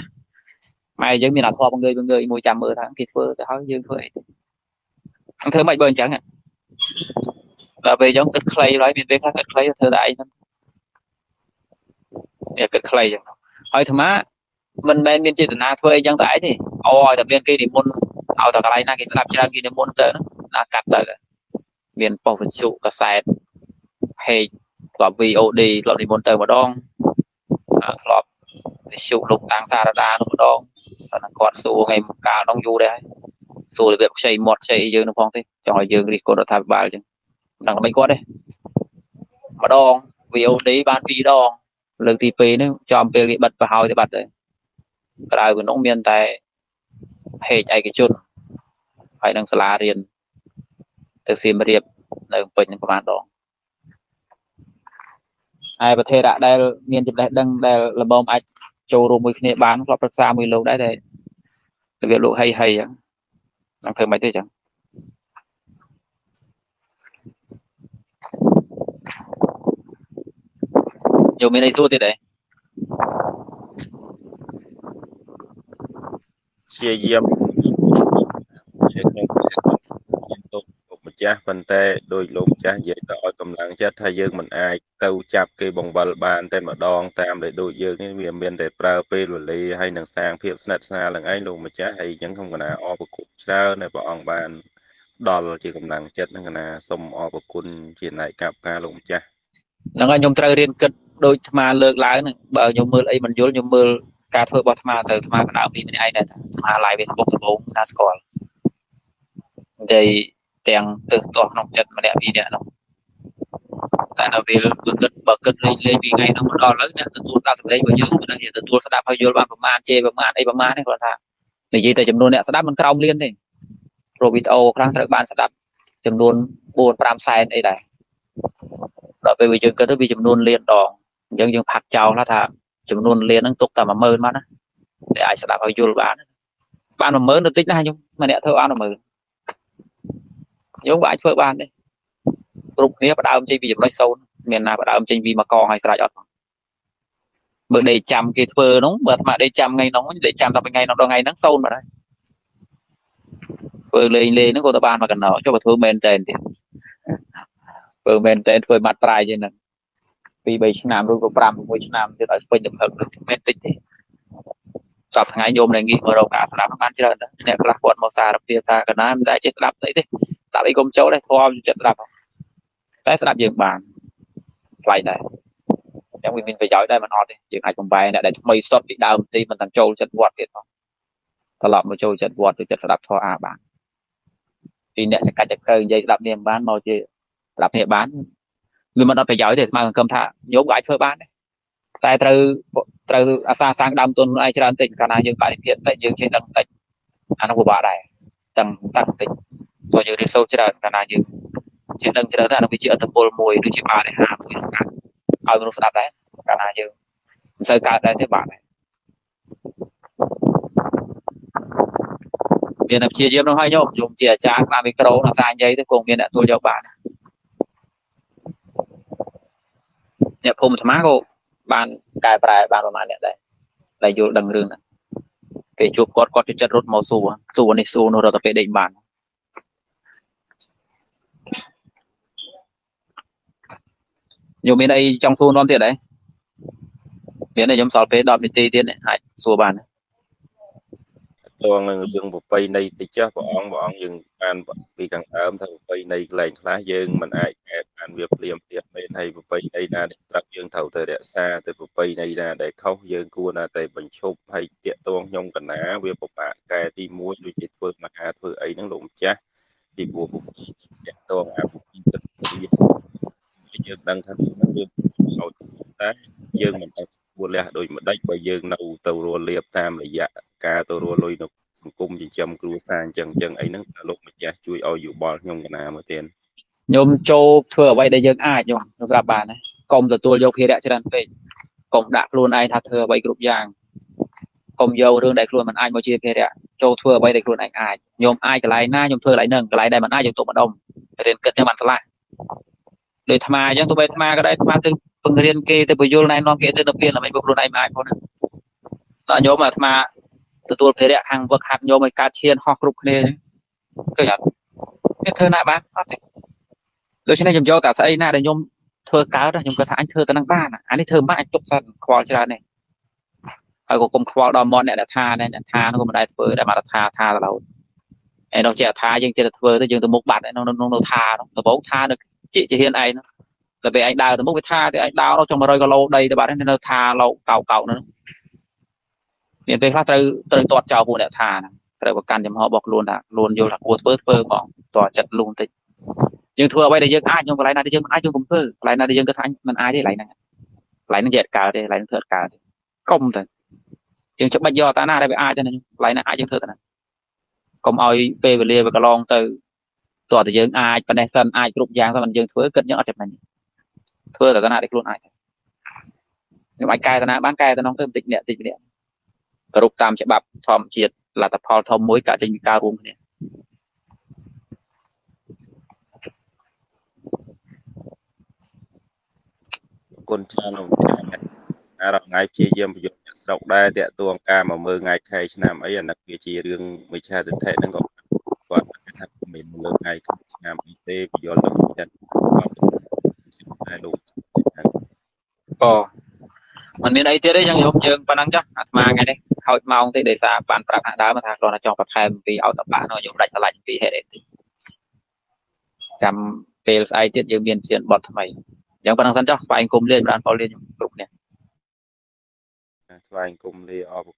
ម៉ែយើងមានអាធម៌បង្ងើយបង្ងើយមួយចាំមើលថាគេធ្វើទៅហើយយើងធ្វើអីធ្វើមិនបើអញ្ចឹងដល់ពេលអញ្ចឹងគិតខ្លីហើយមានពេលខ្លះគិតខ្លីធ្វើតែឯងហ្នឹងវាគិតខ្លីអញ្ចឹងហើយអាត្មាមិនមែនមានចេតនាធ្វើអីចឹងតែឯងទេអូឲ្យតែមានគេនិមន្ត ឲ្យតែកន្លែងណាគេស្ដាប់ច្រើនគេនិមន្តទៅណាកាត់ទៅមានប៉ុស្តិ៍វិទ្យុកាសែត page ធ្លាប់ VOD ធ្លាប់និមន្តទៅម្ដងធ្លាប់វិទ្យុលោកតាំងសារដានោះម្ដងតែគាត់សួរថ្ងៃកាលនោះយូរដែរសួររបៀបខ្ចីមាត់ខ្ចីយើងនោះផងទេចង់ឲ្យយើងរិះគន់រដ្ឋាភិបាលចឹងមិនដឹងដើម្បីគាត់ទេម្ដង VOD បាន2ដងលើកទី2នេះចំពេលគេបិទប្រហើយទៅបាត់ទៅក្រៅពីនោះមានតែ page ឯកជន ហើយនឹងសាលារៀនទៅសៀមរាបនៅពេញនឹងប្រហែលដងហើយប្រធារៈដែល មានចំណេះដឹងដែលលំមអាចចូលរួមមួយគ្នាបានគាត់ប្រឹក្សាមួយលោកដែរតែរបៀបលោកហីហីហ្នឹងនឹងធ្វើមិនទេចឹងយកមានអីសួរទៀតទេព្យាយាមជាក្នុង ចាស់ប៉ុន្តែដោយលោកម្ចាស់និយាយទៅឲ្យកម្លាំងចិត្តថាយើងមិនអាចទៅចាប់គេបង្វិលបានតែម្ដងតាមដែលដូចយើងនេះវាមានតែប្រើពេលវេលាហើយនឹងសាងភាពស្និទ្ធស្នាលនឹងឯងលោកម្ចាស់ហើយអញ្ចឹងខ្ញុំកណាអរប្រគុណច្រើនដែលព្រះអង្គបានដល់ជាកម្លាំងចិត្តនឹងកណាសូមអរគុណជាណៃកាប់ការលោកម្ចាស់ហ្នឹងហើយខ្ញុំត្រូវរៀនគិតដូចអាត្មាលើកឡើងហ្នឹងបើខ្ញុំមើលអីមិនយល់ខ្ញុំមើលការធ្វើរបស់អាត្មាទៅអាត្មាកណ្ដាលពីម្នាក់ឯងដែរអាត្មា live Facebook ដំបូងណាស្គាល់និយាយ ទាំងទើសទាស់ក្នុងចិត្តម្នាក់ពីរនាក់នោះតែដល់ពេលគឺគិតបើគិតលេងលេងពីថ្ងៃនោះមកដល់ឥឡូវអ្នកទទួលស្ដាប់សម្លេងរបស់យើងមិនដឹងជាទទួលស្ដាប់ហើយយល់បានប្រមាណជេរប្រមាណអីប្រមាណទេគាត់ថានិយាយតែចំនួនអ្នកស្ដាប់មិនក្រោមលៀនទេព្រោះវីដេអូខ្លះត្រូវបានស្ដាប់ចំនួន4 5សែនអីដែរដល់ពេលយើងគិតទៅវាចំនួនលានដងអញ្ចឹងយើងផាត់ចោលថាចំនួនលានហ្នឹងទុកតែ10000មកណាដែលអាចស្ដាប់ឲ្យយល់បានបាន10000ទៅតិចណាស់ខ្ញុំម្នាក់ធ្វើបាន10000 យើងក៏អាចធ្វើបានដែរគ្រប់គ្នាបដើមចេញពីចំណុចសូន្យមានណាបដើមចេញពីមកកហើយស្រេចអត់បើដេកចាំគេធ្វើនោះបើអាត្មាដេកចាំថ្ងៃនោះដេកចាំតែថ្ងៃនោះដល់ថ្ងៃហ្នឹងសូន្យបាត់ហើយធ្វើលេងលេងហ្នឹងក៏ទៅបានមកកណ្ដោចុះបើធ្វើមែនតែនទៀតធ្វើមែនតែនធ្វើបាត់ប្រាយហ្នឹងពី3ឆ្នាំឬក៏5 6ឆ្នាំទៀតឲ្យពេញទំហឹងមែនតិចទេ សប្តាហ៍ថ្ងៃញោមដែលងាកមករកការស្ដាប់បានច្រើនដែរអ្នកខ្លះគាត់មកសារភាពថាកណាមិនដែលចេះស្ដាប់អីទេស្ដាប់អីកុំចូលទេធម៌ចិត្តស្ដាប់តែស្ដាប់យើងបានថ្លៃដែរអញ្ចឹងវាមានប្រយោជន៍ដែរមិនអត់ទេយើងអាចបំបែអ្នកដែលថ្មីសុទ្ធពីដើមទីមិនតាន់ចូលចិត្តវត្តទៀតផងត្រឡប់មកចូលចិត្តវត្តទៅចិត្តស្ដាប់ធម៌អាបានពីអ្នកចកាច់ចកើនិយាយស្ដាប់នេះបានមកជាស្ដាប់នេះបានវាមិនអត់ប្រយោជន៍ទេស្មើសង្កឹមថាញោមក៏អាចធ្វើបានដែរ តែត្រូវត្រូវអាសាសាងដើមទុនខ្លួនឯងច្រើនតិចកាលណាយើងបរិភាគតិចយើងចេះដឹងតិចអានោះពិបាកដែរតឹងតាំងតិចព្រោះយើងរៀនសូត្រច្រើនកាលណាយើងចេះដឹងច្រើនអានោះវាជាអត្តពលមួយដូចជាបរិហាមួយក្នុងការឲ្យមនុស្សស្ដាប់ដែរកាលណាយើងមិនសូវកើតដែរទេបាទដែរមានតែព្យាយាមនោះហើយញោមខ្ញុំជាអាចារ្យតាមមីក្រូអាសានិយាយទៅគង់មានអ្នកទួលយកបានអ្នកភូមិអាត្មាក៏ បានកែប្រែបានប្រហែលអ្នកដែរដែលយល់ដឹងរឿងហ្នឹងពេលជួបគាត់គាត់ចូលចិត្តរត់មកសួរសួរនេះសួរនោះរត់ទៅពេលដេកបានញោមមានអីចង់សួរនាំទៀតដែរមានទេខ្ញុំសល់ពេល10នាទីទៀតអាចសួរបាន តងនឹងរឿងប្រពៃណីតិចចាស់ព្រះអង្គព្រះអង្គយើងបានពីខាងដើមថាប្រពៃណីកន្លែងខ្លះយើងមិនអាចកែបានវាព្រាមទៀតមែនហើយប្រពៃណីណាដែលត្រាប់យើងត្រូវទៅរក្សាទៅប្រពៃណីណាដែលខុសយើងគួរណាតែបញ្ឈប់ហើយតាកតងខ្ញុំកណាវាពិបាកកែទី1ដូចជាធ្វើមហាធ្វើអីហ្នឹងលោកម្ចាស់ពីព្រោះពុកតាកតងអាពុកទឹកវាយើងដឹងថាហ្នឹងយើងឲ្យតែយើងមិនអាចពួលះដូចម្ដេចបើយើងនៅទៅរលៀបតាមរយៈ ការទៅរលុយនៅសង្គមចិញ្ចឹមគ្រួសារអញ្ចឹងអញ្ចឹងអីហ្នឹងតើលោកម្ចាស់ជួយឲ្យយោបល់ខ្ញុំកណាមើលទៀតខ្ញុំចូលធ្វើអ្វីដែលយើងអាចខ្ញុំខ្ញុំស្រាប់បានណាកុំទទួលយកភារៈច្រើនពេកកុំដាក់ខ្លួនឯងថាធ្វើអ្វីគ្រប់យ៉ាងកុំយករឿងដែលខ្លួនមិនអាចមកជាភារៈចូលធ្វើអ្វីដែលខ្លួនឯងអាចខ្ញុំអាចកន្លែងណាខ្ញុំធ្វើកន្លែងហ្នឹងកន្លែងដែលមិនអាចយើងទុកម្ដុំរៀនគិតតែបានឆ្លាស់ដូចអាត្មាអញ្ចឹងទោះបីអាត្មាក៏ដែរអាត្មាទៅពង្រៀនគេទៅបញ្យលណែនាំគេទៅនៅពេលដើម្បីពួកខ្លួនឯងមិនអាចផងណាដល់ញោមអាត្មា ទទួលភារៈខាងវឹកហាត់ញោមឲ្យកើតឈានហោះគ្រប់គ្នាឃើញអត់គេធ្វើណាបានអត់ទេដូច្នេះខ្ញុំយកតែស្អីណាដែលខ្ញុំធ្វើកើតខ្ញុំគាត់ថាអញធ្វើទៅនឹងបានអានេះធ្វើមិនបានអញទុកសិនខ្វល់ច្រើននេះហើយក៏គុំខ្វល់ដល់មាត់អ្នកដែលថាអ្នកថានោះក៏មិនដែលធ្វើដែលមកថាថាទៅដល់ឯនោះជាថាយើងចេះតែធ្វើទៅយើងទៅមុខបាត់ឯនោះនោះថានោះដំបូងថានៅជាជាហ៊ានឯងដល់ពេលឯងដើរទៅមុខវាថាទៅឯងដើរនោះចុង100គីឡូដីទៅបាត់នៅថាលោកកោកោកនោះ មានពេលខ្លះត្រូវត្រូវទាត់ចោលពួកអ្នកថាហ្នឹងត្រូវប្រកាន់ចំហរបស់ខ្លួនថាខ្លួនយល់ថាគួរធ្វើធ្វើបងតោះចិត្តលូនតិចយើងធ្វើអ្វីដែលយើងអាចខ្ញុំកន្លែងណាដែលយើងមិនអាចយើងកុំធ្វើកន្លែងណាដែលយើងគិតថាមិនអាចទេកន្លែងហ្នឹងកន្លែងហ្នឹងជាកើតទេកន្លែងហ្នឹងធ្វើកើតទេកុំទៅយើងច្បាច់យកតាណាដែលវាអាចទៅខ្ញុំកន្លែងណាអាចយើងធ្វើតាណាកុំឲ្យពេលវេលាវាកន្លងទៅតើតើយើងអាចប៉ុណ្ណេះសិនអាចគ្រប់យ៉ាងទៅមិនយើងធ្វើគិតយើងអត់ចំណេញធ្វើតែតាណាដែលខ្លួនអាចខ្ញុំអាចកែតាណាបានកែតានោះទៅបន្តិចអ្នកបន្តិចម្នាក់ គ្រប់តាមច្បាប់ធម្មជាតិលទ្ធផលធំមួយកើតចេញពីការរួមគ្នាគុណច្រើនលោកអារថ្ងៃព្យាយាមប្រយុទ្ធអ្នកស្រុកដែរតាក់ទងការមកមើលថ្ងៃខែឆ្នាំអីអានេះវាជារឿងវិជាទិដ្ឋិហ្នឹងក៏គាត់ថាមិនលើថ្ងៃឆ្នាំអីទេពយល់ទៅចិត្តគាត់តែលោកអូ มันមានអីទៀតទេយើងយើងប៉ុណ្ណឹងចាស់អាត្មាថ្ងៃនេះខោចម៉ោងទេដោយសារបានប្រាប់ខាងដើមថាគ្រាន់តែចង់បន្ថែមពីអោតបាក់នោះយើងដាច់ឆ្លាច់ពីហេតុអីទេចាំពេលស្អែកទៀតយើងមានជាបទថ្មីយ៉ាងប៉ុណ្ណឹងសិនចុះស្វែងគុំលានបានផលលានខ្ញុំគ្រប់គ្នាស្វែងគុំលាអរ